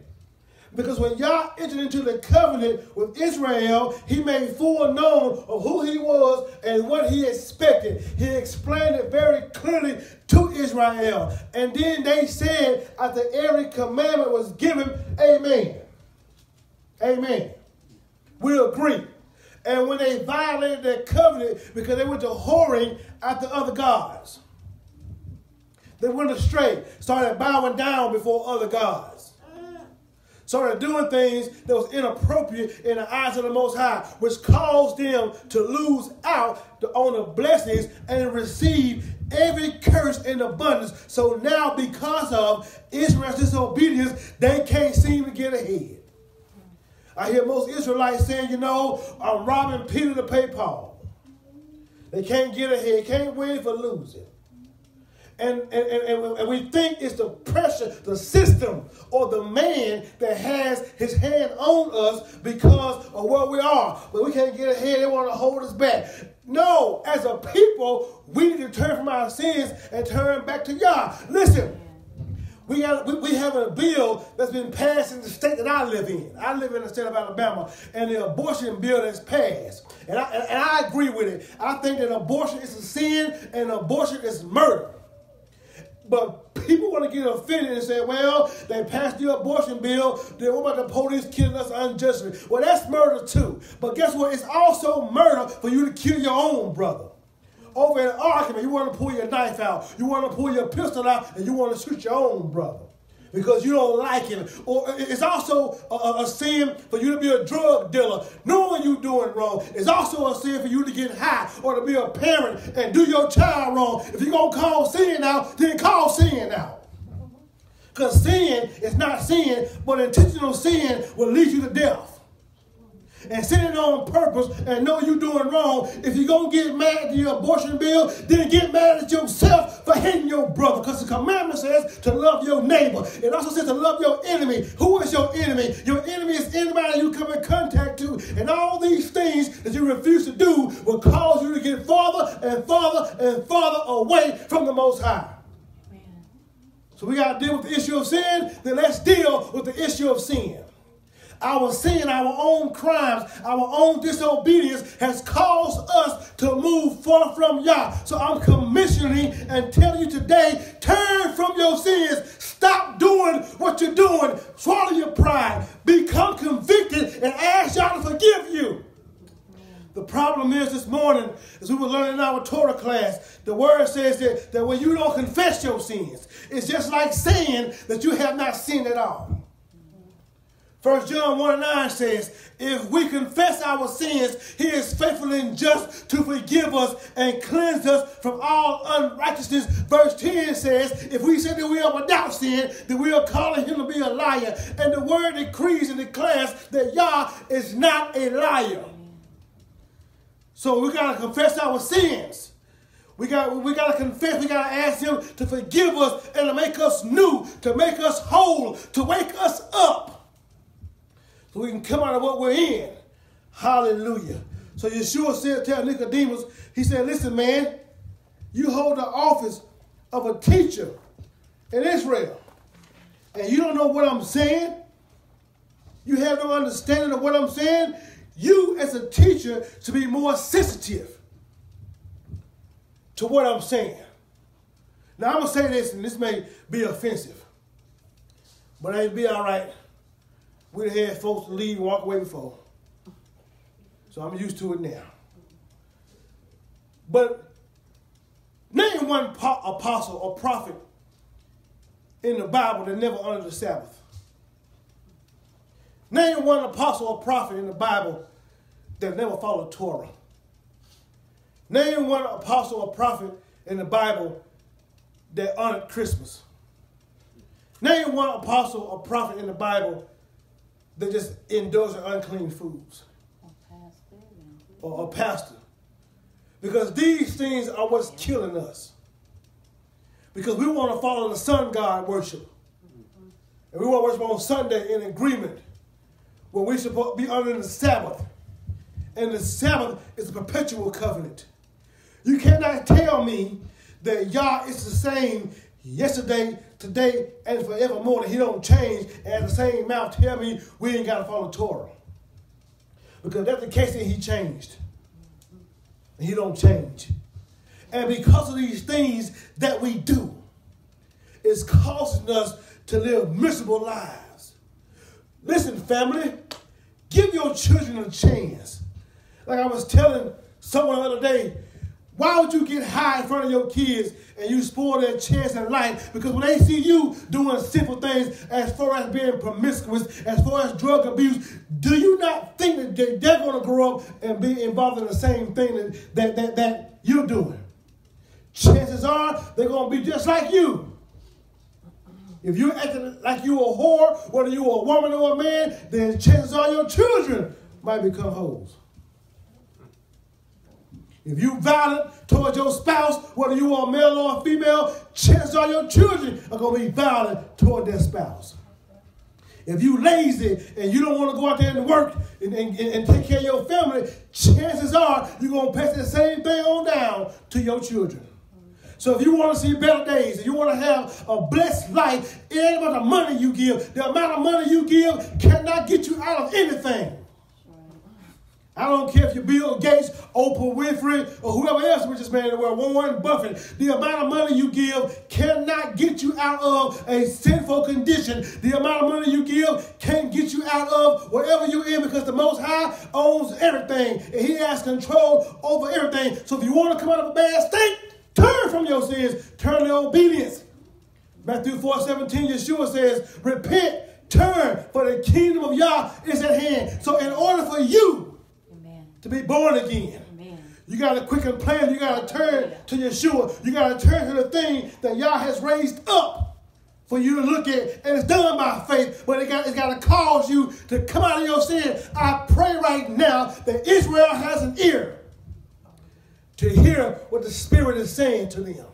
because when Yah entered into the covenant with Israel, he made full known of who he was and what he expected. He explained it very clearly to Israel. And then they said, after every commandment was given, Amen. Amen. We agree. And when they violated their covenant because they went to whoring after other gods, they went astray, started bowing down before other gods started doing things that was inappropriate in the eyes of the Most High, which caused them to lose out on the blessings and receive every curse in abundance. So now, because of Israel's disobedience, they can't seem to get ahead. I hear most Israelites saying, you know, I'm robbing Peter to pay Paul. They can't get ahead, can't win for losing and, and, and, and, we think it's the pressure, the system, or the man that has his hand on us because of where we are. But we can't get ahead, they want to hold us back. No, as a people, we need to turn from our sins and turn back to Yah. Listen, we have, we, we have a bill that's been passed in the state that I live in. I live in the state of Alabama, and the abortion bill that's passed. And I, and I agree with it. I think that abortion is a sin and abortion is murder. But people want to get offended and say, well, they passed the abortion bill. Then what about the police killing us unjustly? Well, that's murder too. But guess what? It's also murder for you to kill your own brother. Over an argument, you want to pull your knife out, you want to pull your pistol out, and you want to shoot your own brother because you don't like him. Or it's also a, a, sin for you to be a drug dealer, knowing you're doing wrong. It's also a sin for you to get high or to be a parent and do your child wrong. If you're going to call sin out, then call sin out. Because sin is not sin, but intentional sin will lead you to death. And sinning on purpose and know you're doing wrong, if you're going to get mad at your abortion bill, then get mad at yourself for hating your brother. Because the commandment says to love your neighbor. It also says to love your enemy. Who is your enemy? Your enemy is anybody you come in contact to. And all these things that you refuse to do will cause you to get farther and farther and farther away from the Most High. So we got to deal with the issue of sin, then let's deal with the issue of sin. Our sin, our own crimes, our own disobedience has caused us to move far from Yah. So I'm commissioning and telling you today turn from your sins. Stop doing what you're doing. Swallow your pride. Become convicted and ask Yah to forgive you. The problem is this morning, as we were learning in our Torah class, the word says that, that when you don't confess your sins, it's just like saying that you have not sinned at all. First John 1 and 9 says, If we confess our sins, he is faithful and just to forgive us and cleanse us from all unrighteousness. Verse 10 says, If we say that we are without sin, then we are calling him to be a liar. And the word decrees and declares that Yah is not a liar. So we got to confess our sins. We got, we got to confess, we got to ask Him to forgive us and to make us new, to make us whole, to wake us up so we can come out of what we're in. Hallelujah. So Yeshua said, tell Nicodemus, he said, listen, man, you hold the office of a teacher in Israel, and you don't know what I'm saying. You have no understanding of what I'm saying you as a teacher to be more sensitive to what I'm saying. Now I'm gonna say this, and this may be offensive, but it'll be all right. We'd had folks leave, and walk away before, so I'm used to it now. But name one apostle or prophet in the Bible that never honored the Sabbath. Name one apostle or prophet in the Bible that never followed Torah. Name one apostle or prophet in the Bible that honored Christmas. Name one apostle or prophet in the Bible that just indulged in unclean foods. Or a pastor. Because these things are what's killing us. Because we want to follow the sun god worship. And we want to worship on Sunday in agreement when supposed to be under the Sabbath. And the Sabbath is a perpetual covenant. You cannot tell me that Yah is the same yesterday, today, and forevermore. He don't change. And the same mouth tell me we ain't got to follow Torah. Because that's the case that he changed. And he don't change. And because of these things that we do, it's causing us to live miserable lives. Listen, family, give your children a chance. Like I was telling someone the other day, why would you get high in front of your kids and you spoil their chance in life? Because when they see you doing simple things as far as being promiscuous, as far as drug abuse, do you not think that they're going to grow up and be involved in the same thing that, that, that, that you're doing? Chances are they're going to be just like you. If you're acting like you're a whore, whether you're a woman or a man, then chances are your children might become hoes. If you violent towards your spouse, whether you are male or female, chances are your children are going to be violent toward their spouse. If you lazy and you don't want to go out there and work and, and, and take care of your family, chances are you're going to pass the same thing on down to your children. So if you want to see better days, if you want to have a blessed life, it ain't about the money you give. The amount of money you give cannot get you out of anything. I don't care if you're Bill Gates, Oprah Winfrey, or whoever else richest man in the world, Warren Buffett. The amount of money you give cannot get you out of a sinful condition. The amount of money you give can't get you out of whatever you're in because the Most High owns everything and He has control over everything. So if you want to come out of a bad state, Turn from your sins, turn to obedience. Matthew 4 17, Yeshua says, Repent, turn, for the kingdom of Yah is at hand. So, in order for you. To be born again, Amen. you got to quicken plan. You got to turn to Yeshua. You got to turn to the thing that Yah has raised up for you to look at, and it's done by faith, but it got, it's got to cause you to come out of your sin. I pray right now that Israel has an ear to hear what the Spirit is saying to them.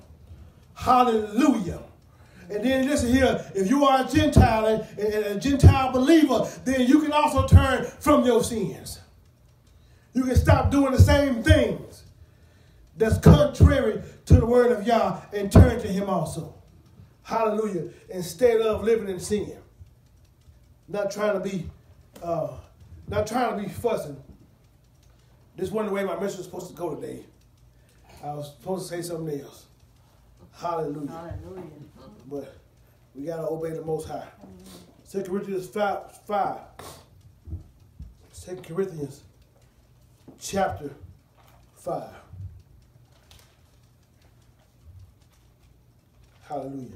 Hallelujah. And then listen here, if you are a Gentile and, and a Gentile believer, then you can also turn from your sins. You can stop doing the same things that's contrary to the word of Yah and turn to him also. Hallelujah. Instead of living in sin. Not trying to be uh, not trying to be fussing. This wasn't the way my mission was supposed to go today. I was supposed to say something else. Hallelujah. Hallelujah. But we got to obey the Most High. Second Corinthians 5, 5. 2 Corinthians chapter 5. Hallelujah.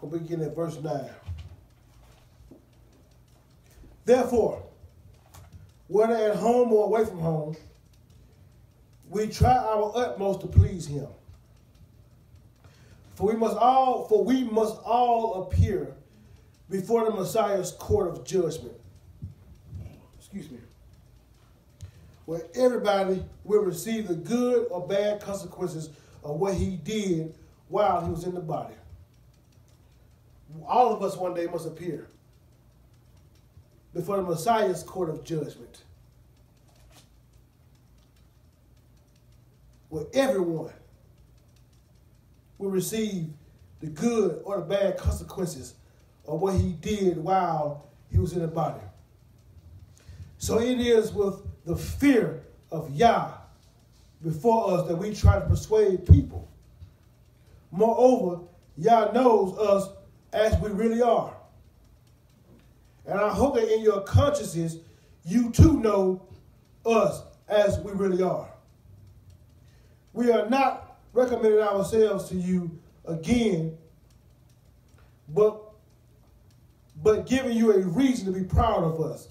We'll begin at verse 9. Therefore, whether at home or away from home, we try our utmost to please him. For we must all, for we must all appear before the Messiah's court of judgment. Excuse me. Where everybody will receive the good or bad consequences of what he did while he was in the body. All of us one day must appear before the Messiah's court of judgment. Where everyone will receive the good or the bad consequences of what he did while he was in the body. So it is with the fear of Yah before us that we try to persuade people. Moreover, Yah knows us as we really are. And I hope that in your consciences, you too know us as we really are. We are not recommending ourselves to you again, but, but giving you a reason to be proud of us,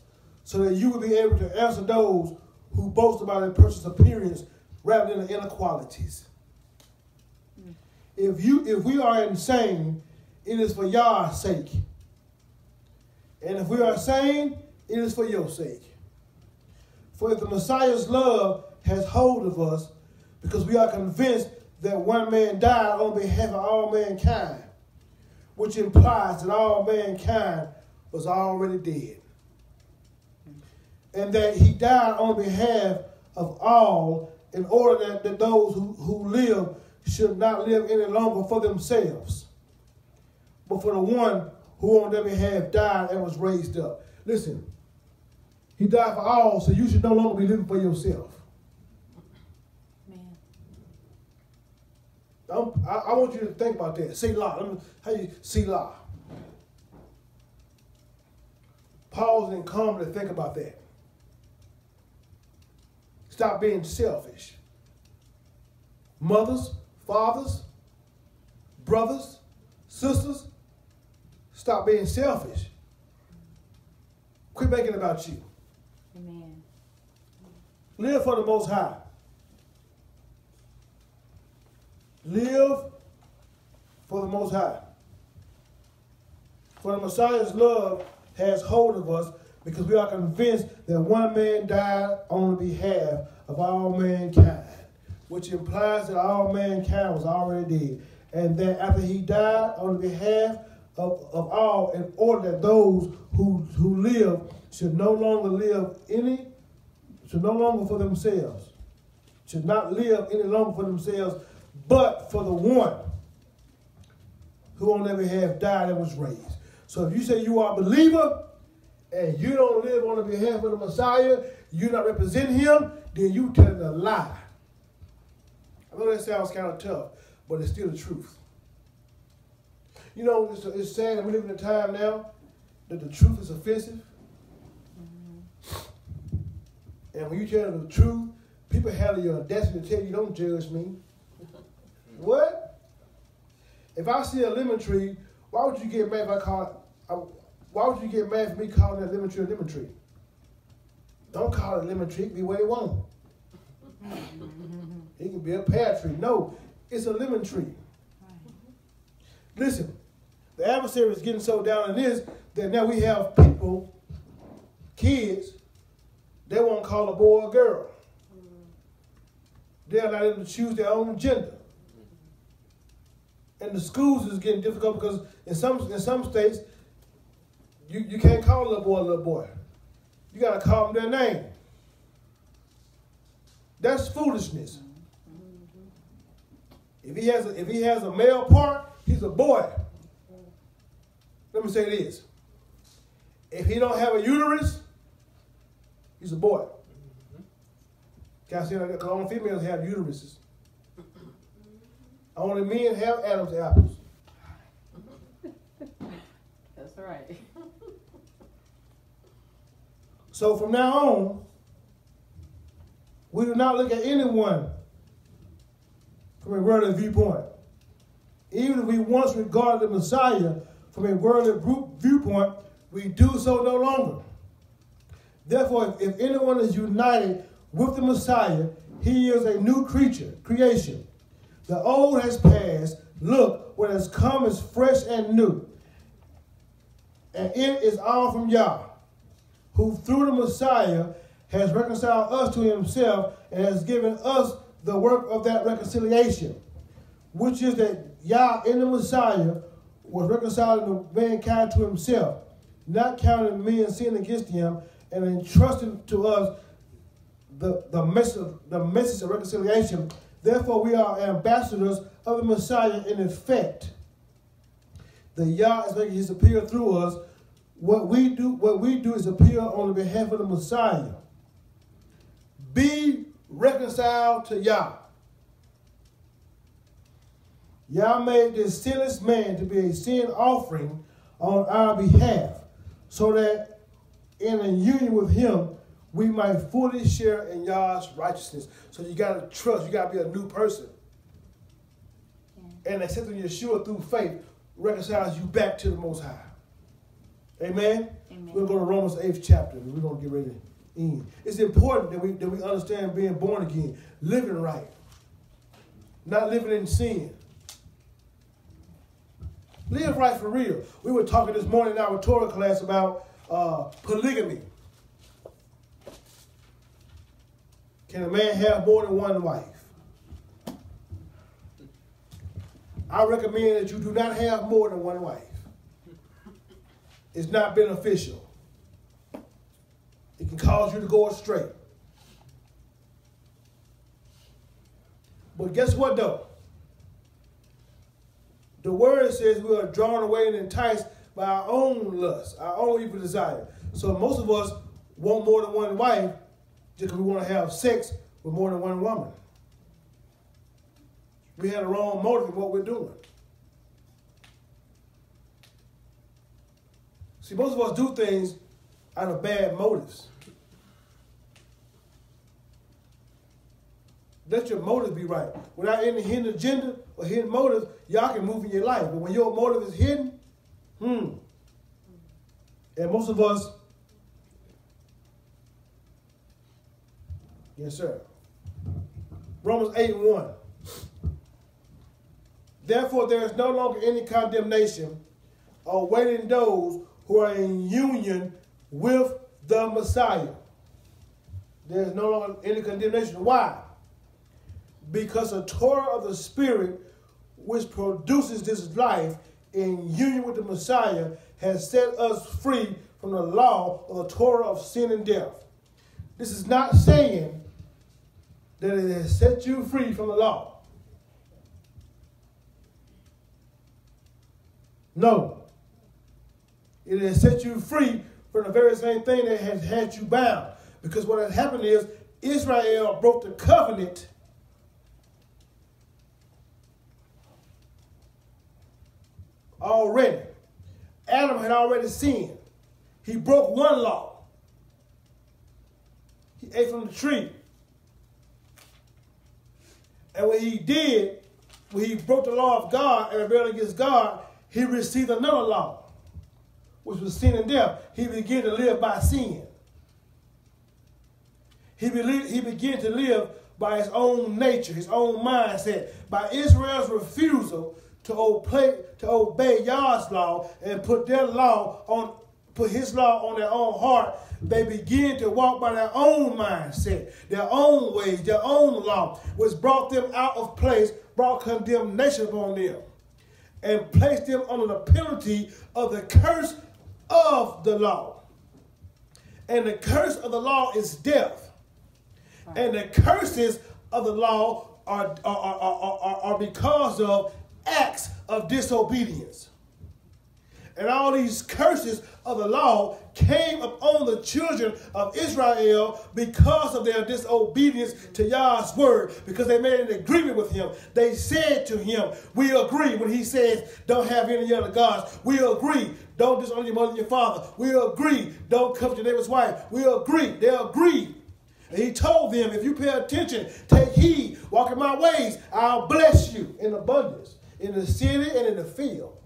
so that you will be able to answer those who boast about a person's appearance rather than the inequalities. If you if we are insane, it is for Yah's sake. And if we are sane, it is for your sake. For if the Messiah's love has hold of us, because we are convinced that one man died on behalf of all mankind, which implies that all mankind was already dead. And that he died on behalf of all in order that, that those who, who live should not live any longer for themselves, but for the one who on their behalf died and was raised up. Listen, he died for all, so you should no longer be living for yourself. I, I, want you to think about that. Let me, how you Selah. Pause and calmly think about that. Stop being selfish. Mothers, fathers, brothers, sisters, stop being selfish. Quit making about you. Amen. Live for the Most High. Live for the Most High. For the Messiah's love has hold of us because we are convinced that one man died on behalf of all mankind, which implies that all mankind was already dead, and that after he died on behalf of, of all, in order that those who, who live should no longer live any, should no longer for themselves, should not live any longer for themselves, but for the one who on their behalf died and was raised. So if you say you are a believer and you don't live on the behalf of the Messiah, you not represent him, then you telling a lie. I know that sounds kind of tough, but it's still the truth. You know, it's, it's sad that we live in a time now that the truth is offensive. Mm-hmm. And when you tell the truth, people have the audacity to tell you, don't judge me. What? If I see a lemon tree, why would you get mad if I call it? Why would you get mad for me calling that lemon tree a lemon tree? Don't call it a lemon tree. Be what it won't. it can be a pear tree. No, it's a lemon tree. Listen, the adversary is getting so down in this that now we have people, kids, they won't call a boy a girl. They're not able to choose their own gender. And the schools is getting difficult because in some in some states, you, you can't call a little boy a little boy. You gotta call them their name. That's foolishness. If he has a, if he has a male part, he's a boy. Let me say this. If he don't have a uterus, he's a boy. Can I say that? Because only females have uteruses. Only men have Adam's apples. That's right. So from now on, we do not look at anyone from a worldly viewpoint. Even if we once regarded the Messiah from a worldly viewpoint, we do so no longer. Therefore, if, anyone is united with the Messiah, he is a new creature, creation. The old has passed. Look, what has come is fresh and new. And it is all from Yah, who through the Messiah has reconciled us to himself and has given us the work of that reconciliation, which is that Yah in the Messiah was reconciling mankind to himself, not counting men's sin against him, and entrusting to us the, the, message, the message of reconciliation. Therefore, we are ambassadors of the Messiah in effect. The Yah is making his appeal through us. What we do, what we do is appeal on the behalf of the Messiah. Be reconciled to Yah. Yah made this sinless man to be a sin offering on our behalf, so that in a union with him, we might fully share in Yah's righteousness. So you got to trust, you got to be a new person. Yeah. And accepting Yeshua through faith reconciles you back to the Most High. Amen? Amen. We're going to go to Romans 8th chapter, and we're going to get ready to end. It's important that we, that we understand being born again, living right, not living in sin. Live right for real. We were talking this morning in our Torah class about uh, polygamy. Can a man have more than one wife? I recommend that you do not have more than one wife. It's not beneficial. It can cause you to go astray. But guess what, though? The word says we are drawn away and enticed by our own lust, our own evil desire. So most of us want more than one wife just because we want to have sex with more than one woman. We had a wrong motive in what we're doing. See, most of us do things out of bad motives. Let your motives be right. Without any hidden agenda or hidden motives, y'all can move in your life. But when your motive is hidden, hmm. And most of us Yes, sir. Romans 8 and 1. Therefore, there is no longer any condemnation awaiting those who are in union with the Messiah. There is no longer any condemnation. Why? Because the Torah of the Spirit, which produces this life in union with the Messiah, has set us free from the law of the Torah of sin and death. This is not saying that it has set you free from the law. No. It has set you free from the very same thing that has had you bound. Because what had happened is Israel broke the covenant already. Adam had already sinned. He broke one law. He ate from the tree. And when he did, when he broke the law of God and rebelled against God, he received another law, which was sin and death. He began to live by sin. He, believed, he began to live by his own nature, his own mindset, by Israel's refusal to obey, to obey Yah's law and put their law on, put his law on their own heart, they begin to walk by their own mindset, their own ways, their own law, which brought them out of place, brought condemnation upon them, and placed them under the penalty of the curse of the law. And the curse of the law is death. And the curses of the law are, are, are, are, are because of acts of disobedience. And all these curses of the law came upon the children of Israel because of their disobedience to Yah's word, because they made an agreement with him. They said to him, We agree when he says, Don't have any other gods. We agree, don't disown your mother and your father. We agree, don't covet your neighbor's wife. We agree. They agreed. And he told them, If you pay attention, take heed, walk in my ways, I'll bless you in abundance, in the city and in the field.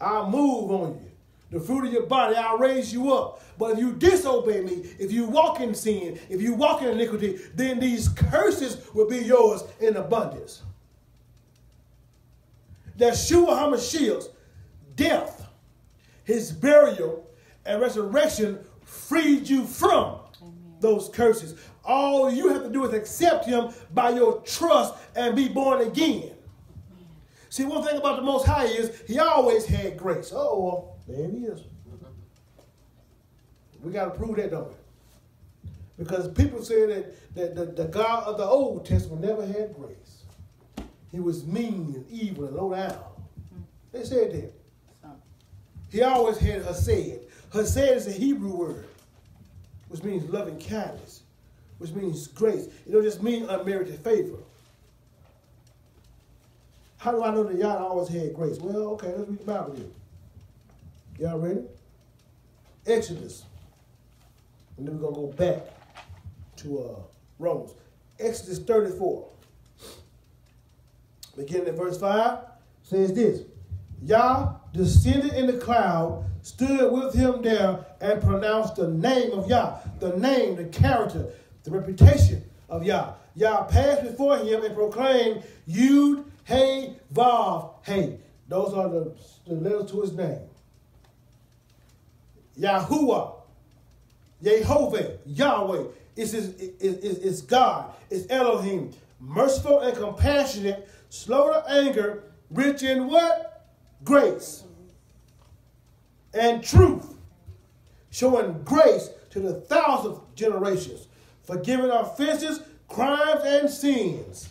I'll move on you. The fruit of your body, I'll raise you up. But if you disobey me, if you walk in sin, if you walk in iniquity, then these curses will be yours in abundance. Yeshua HaMashiach's death, his burial, and resurrection freed you from Amen. those curses. All you have to do is accept him by your trust and be born again. See, one thing about the Most High is he always had grace. Oh, there he is. We got to prove that, don't we? Because people say that, that the, the God of the Old Testament never had grace. He was mean and evil and low down. They said that. He always had hesed. Hesed is a Hebrew word, which means loving kindness, which means grace. It don't just mean unmerited favor. How do I know that Yah always had grace? Well, okay, let's read the Bible here. Y'all ready? Exodus. And then we're going to go back to uh, Romans. Exodus 34. Beginning at verse 5, says this Yah descended in the cloud, stood with him there, and pronounced the name of Yah, the name, the character, the reputation of Yah. Yah passed before him and proclaimed, Yud Hey, Vav, Hey. Those are the, the letters to his name. Yahuwah, Yehovah, Yahweh. It's, his, it's, it's God. It's Elohim. Merciful and compassionate, slow to anger, rich in what? Grace and truth. Showing grace to the thousandth generations. Forgiving offenses, crimes, and sins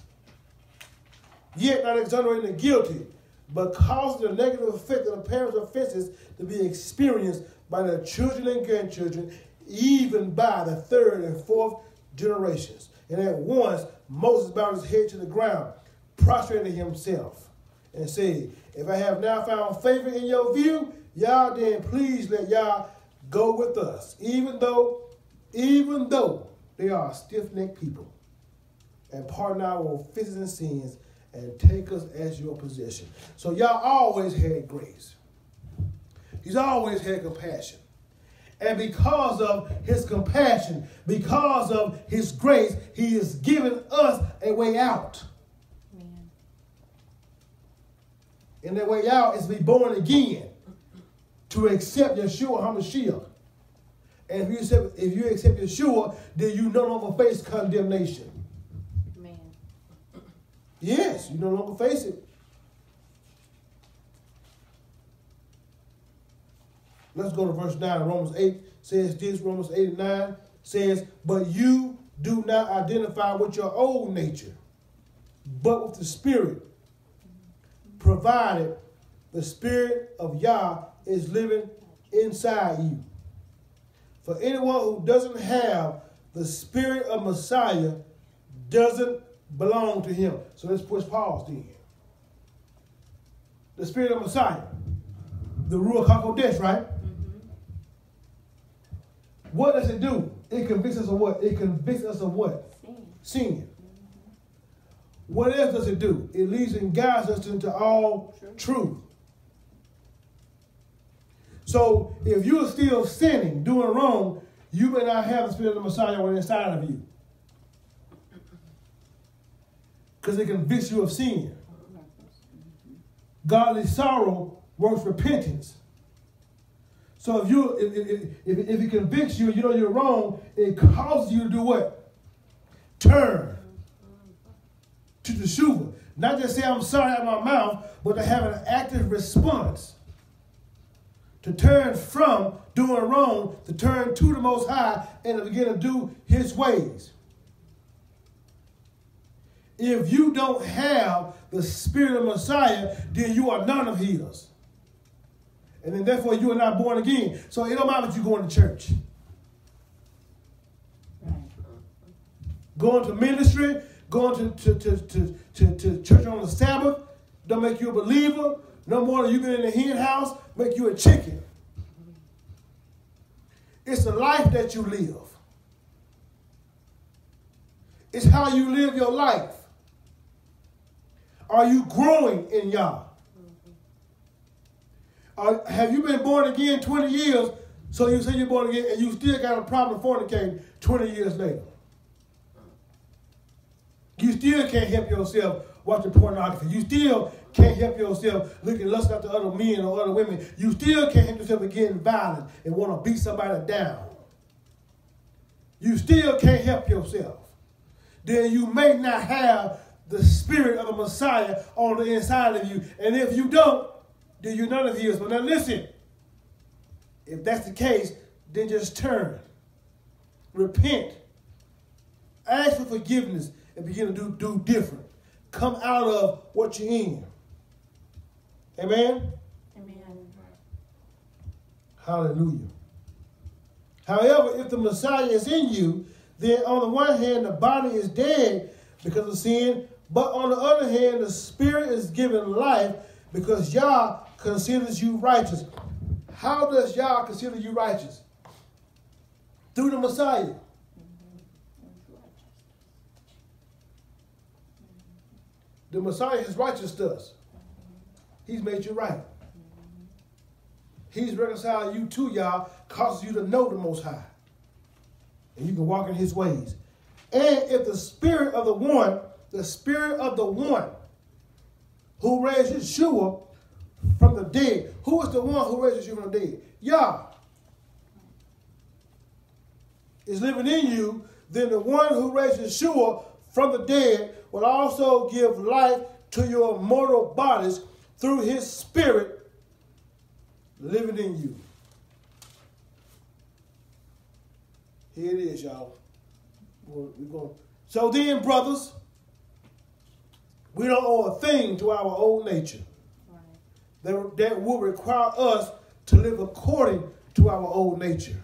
yet not exonerating the guilty, but causing the negative effect of the parents' offenses to be experienced by their children and grandchildren, even by the third and fourth generations. And at once Moses bowed his head to the ground, prostrating himself, and said, If I have now found favor in your view, Yah, then please let Yah go with us, even though, even though they are stiff-necked people, and pardon our offenses and sins, and take us as your possession. So Yah always had grace. He's always had compassion. And because of his compassion, because of his grace, he has given us a way out. Amen. And that way out is to be born again, to accept Yeshua HaMashiach. And if you accept, if you accept Yeshua, then you no longer face condemnation. Yes, you no longer face it. Let's go to verse 9. Romans 8 says this, Romans 8 and 9 says, But you do not identify with your old nature, but with the Spirit, provided the Spirit of Yah is living inside you. For anyone who doesn't have the Spirit of Messiah doesn't belong to him. So let's push pause then. The spirit of Messiah, the Ruach HaKodesh, right? Mm-hmm. What does it do? It convicts us of what? It convicts us of what? Sin. Sin. Mm-hmm. What else does it do? It leads and guides us into all True. truth. So if you're still sinning, doing wrong, you may not have the spirit of the Messiah inside of you. Because it convicts you of sin. godly sorrow works repentance. So if you if, if, if, it convicts you, you know you're wrong, it causes you to do what? Turn to teshuva. Not just say I'm sorry out of my mouth, but to have an active response. To turn from doing wrong, to turn to the Most High, and to begin to do His ways. If you don't have the Spirit of Messiah, then you are none of His. And then therefore you are not born again. So it don't matter if you're going to church. Going to ministry, going to, to, to, to, to, church on the Sabbath, don't make you a believer. No more than you been in the hen house, make you a chicken. It's the life that you live. It's how you live your life. Are you growing in Yah? Uh, have you been born again 20 years? So you say you're born again and you still got a problem fornicating 20 years later. You still can't help yourself watching pornography. You still can't help yourself looking lust after other men or other women. You still can't help yourself getting violent and want to beat somebody down. You still can't help yourself. Then you may not have the spirit of the Messiah on the inside of you. And if you don't, then you're none of his. But now listen, if that's the case, then just turn. Repent. Ask for forgiveness and begin to do, do different. Come out of what you're in. Amen? Amen. Hallelujah. However, if the Messiah is in you, then on the one hand, the body is dead because of sin, but on the other hand, the spirit is given life because Yah considers you righteous. How does Yah consider you righteous? Through the Messiah. The Messiah has righteous us. He's made you right. He's reconciled you to Yah, causes you to know the Most High. And you can walk in his ways. And if the spirit of the one, the spirit of the one who raised Yeshua from the dead, who is the one who raised you from the dead? Yah. Is living in you, then the one who raised Yeshua from the dead will also give life to your mortal bodies through his spirit living in you. Here it is, y'all. So then, brothers, we don't owe a thing to our old nature. Right. That, that will require us to live according to our old nature.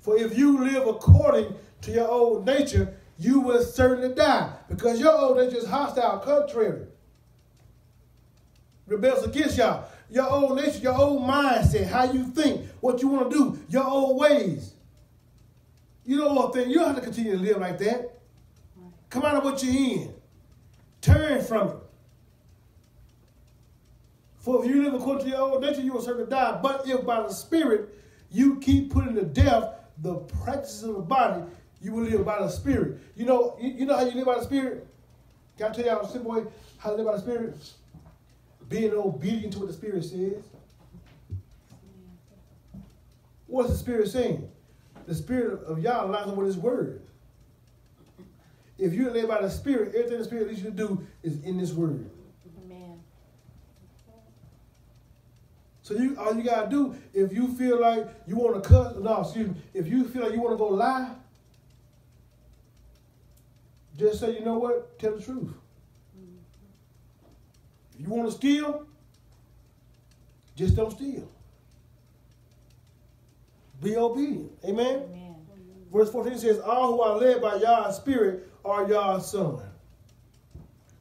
For if you live according to your old nature, you will certainly die because your old nature is hostile, contrary. Rebels against Yah. Your old nature, your old mindset, how you think, what you want to do, your old ways. You don't want thing. You don't have to continue to live like that. Come out of what you're in. Turn from it. For if you live according to your old nature, you will certainly die. But if by the Spirit you keep putting to death the practices of the body, you will live by the Spirit. You know, you, you know how you live by the Spirit? Can I tell y'all a simple way how to live by the Spirit? Being obedient to what the Spirit says. What's the Spirit saying? The Spirit of Yah lines up with His Word. If you're led by the Spirit, everything the Spirit leads you to do is in this Word. Amen. So you all you gotta do, if you feel like you want to cut no, excuse me, if you feel like you want to go lie, just say, you know what? Tell the truth. If you want to steal, just don't steal. Be obedient. Amen? Amen. Verse 14 says, All who are led by Yah's Spirit are Yah's son.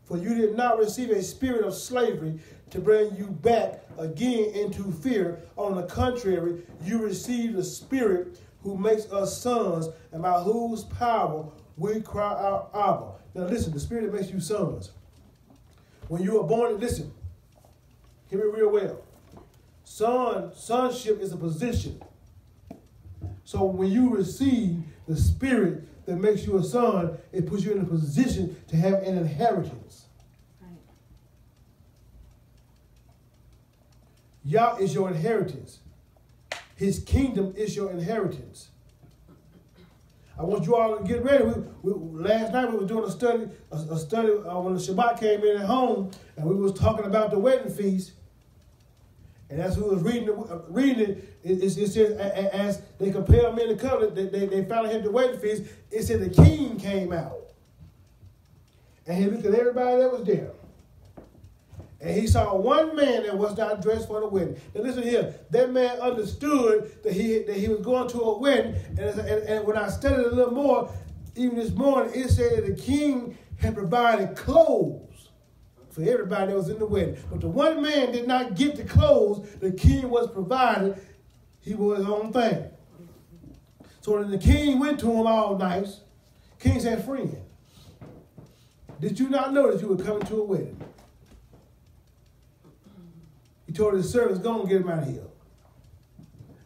For you did not receive a spirit of slavery to bring you back again into fear. On the contrary, you received a spirit who makes us sons, and by whose power we cry out, Abba. Now listen, the spirit that makes you sons. When you are born, listen, hear me real well. Son, sonship is a position. So when you receive the spirit that makes you a son, it puts you in a position to have an inheritance. Right. Yah is your inheritance. His kingdom is your inheritance. I want you all to get ready. We, we, last night we were doing a study, a, a study uh, when the Shabbat came in at home, and we was talking about the wedding feast. And as we was reading, uh, reading it, it, it, says as they compare men and covenant, they, they, they finally had the wedding feast. It said the king came out, and he looked at everybody that was there. And he saw one man that was not dressed for the wedding. Now listen here, that man understood that he that he was going to a wedding. And, and, and when I studied a little more, even this morning, it said that the king had provided clothes for everybody that was in the wedding. But the one man did not get the clothes the king was provided. He was his own thing. So when the king went to him all nice, king said, friend, did you not know that you were coming to a wedding? He told his servants, go and get him out of here.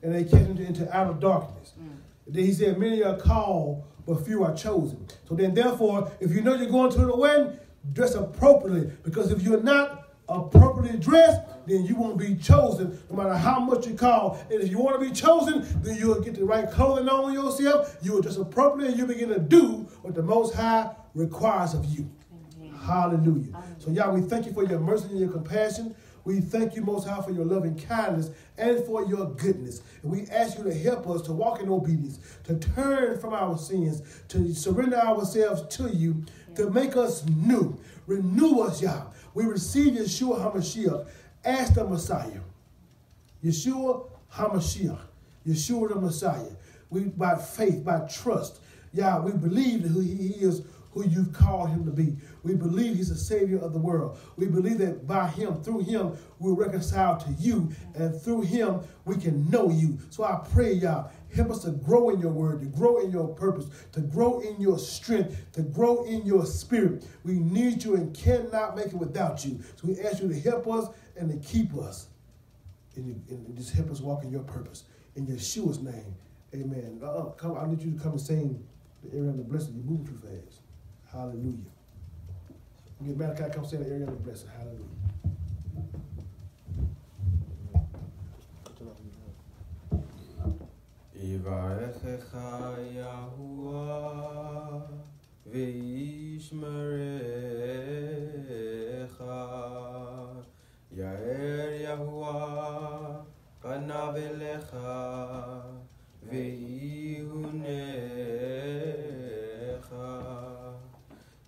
And they cast him into outer darkness. Mm. Then he said, many are called, but few are chosen. So then, therefore, if you know you're going to the wedding, dress appropriately. Because if you're not appropriately dressed, then you won't be chosen no matter how much you call. And if you want to be chosen, then you'll get the right clothing on yourself. You will dress appropriately and you begin to do what the Most High requires of you. Amen. Hallelujah. Amen. So, y'all, we thank you for your mercy and your compassion. We thank you, Most High, for your loving kindness and for your goodness. And we ask you to help us to walk in obedience, to turn from our sins, to surrender ourselves to you, to make us new. Renew us, Yah. We receive Yeshua HaMashiach as the Messiah. Yeshua HaMashiach. Yeshua the Messiah. We by faith, by trust. Yah, we believe who he is who you've called him to be. We believe he's the Savior of the world. We believe that by him, through him, we're reconciled to you, and through him, we can know you. So I pray, y'all, help us to grow in your word, to grow in your purpose, to grow in your strength, to grow in your spirit. We need you and cannot make it without you. So we ask you to help us and to keep us. And, and just help us walk in your purpose. In Yeshua's name, amen. Uh, come, I need you to come and sing the area of the blessing. You're moving too fast. Hallelujah. Get Malachi, come say the area of the blessing. Hallelujah. יברכך יהוה וישמרך יאר יהוה פניו אליך ויהונך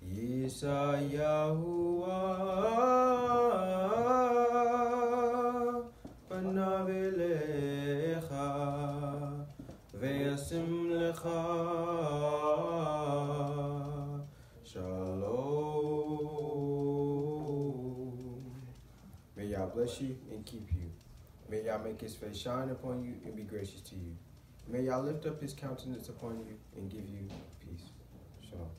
Yeshayahuwa panav shalom. May Yah bless you and keep you. May Yah make his face shine upon you and be gracious to you. May Yah lift up his countenance upon you and give you peace. Shalom.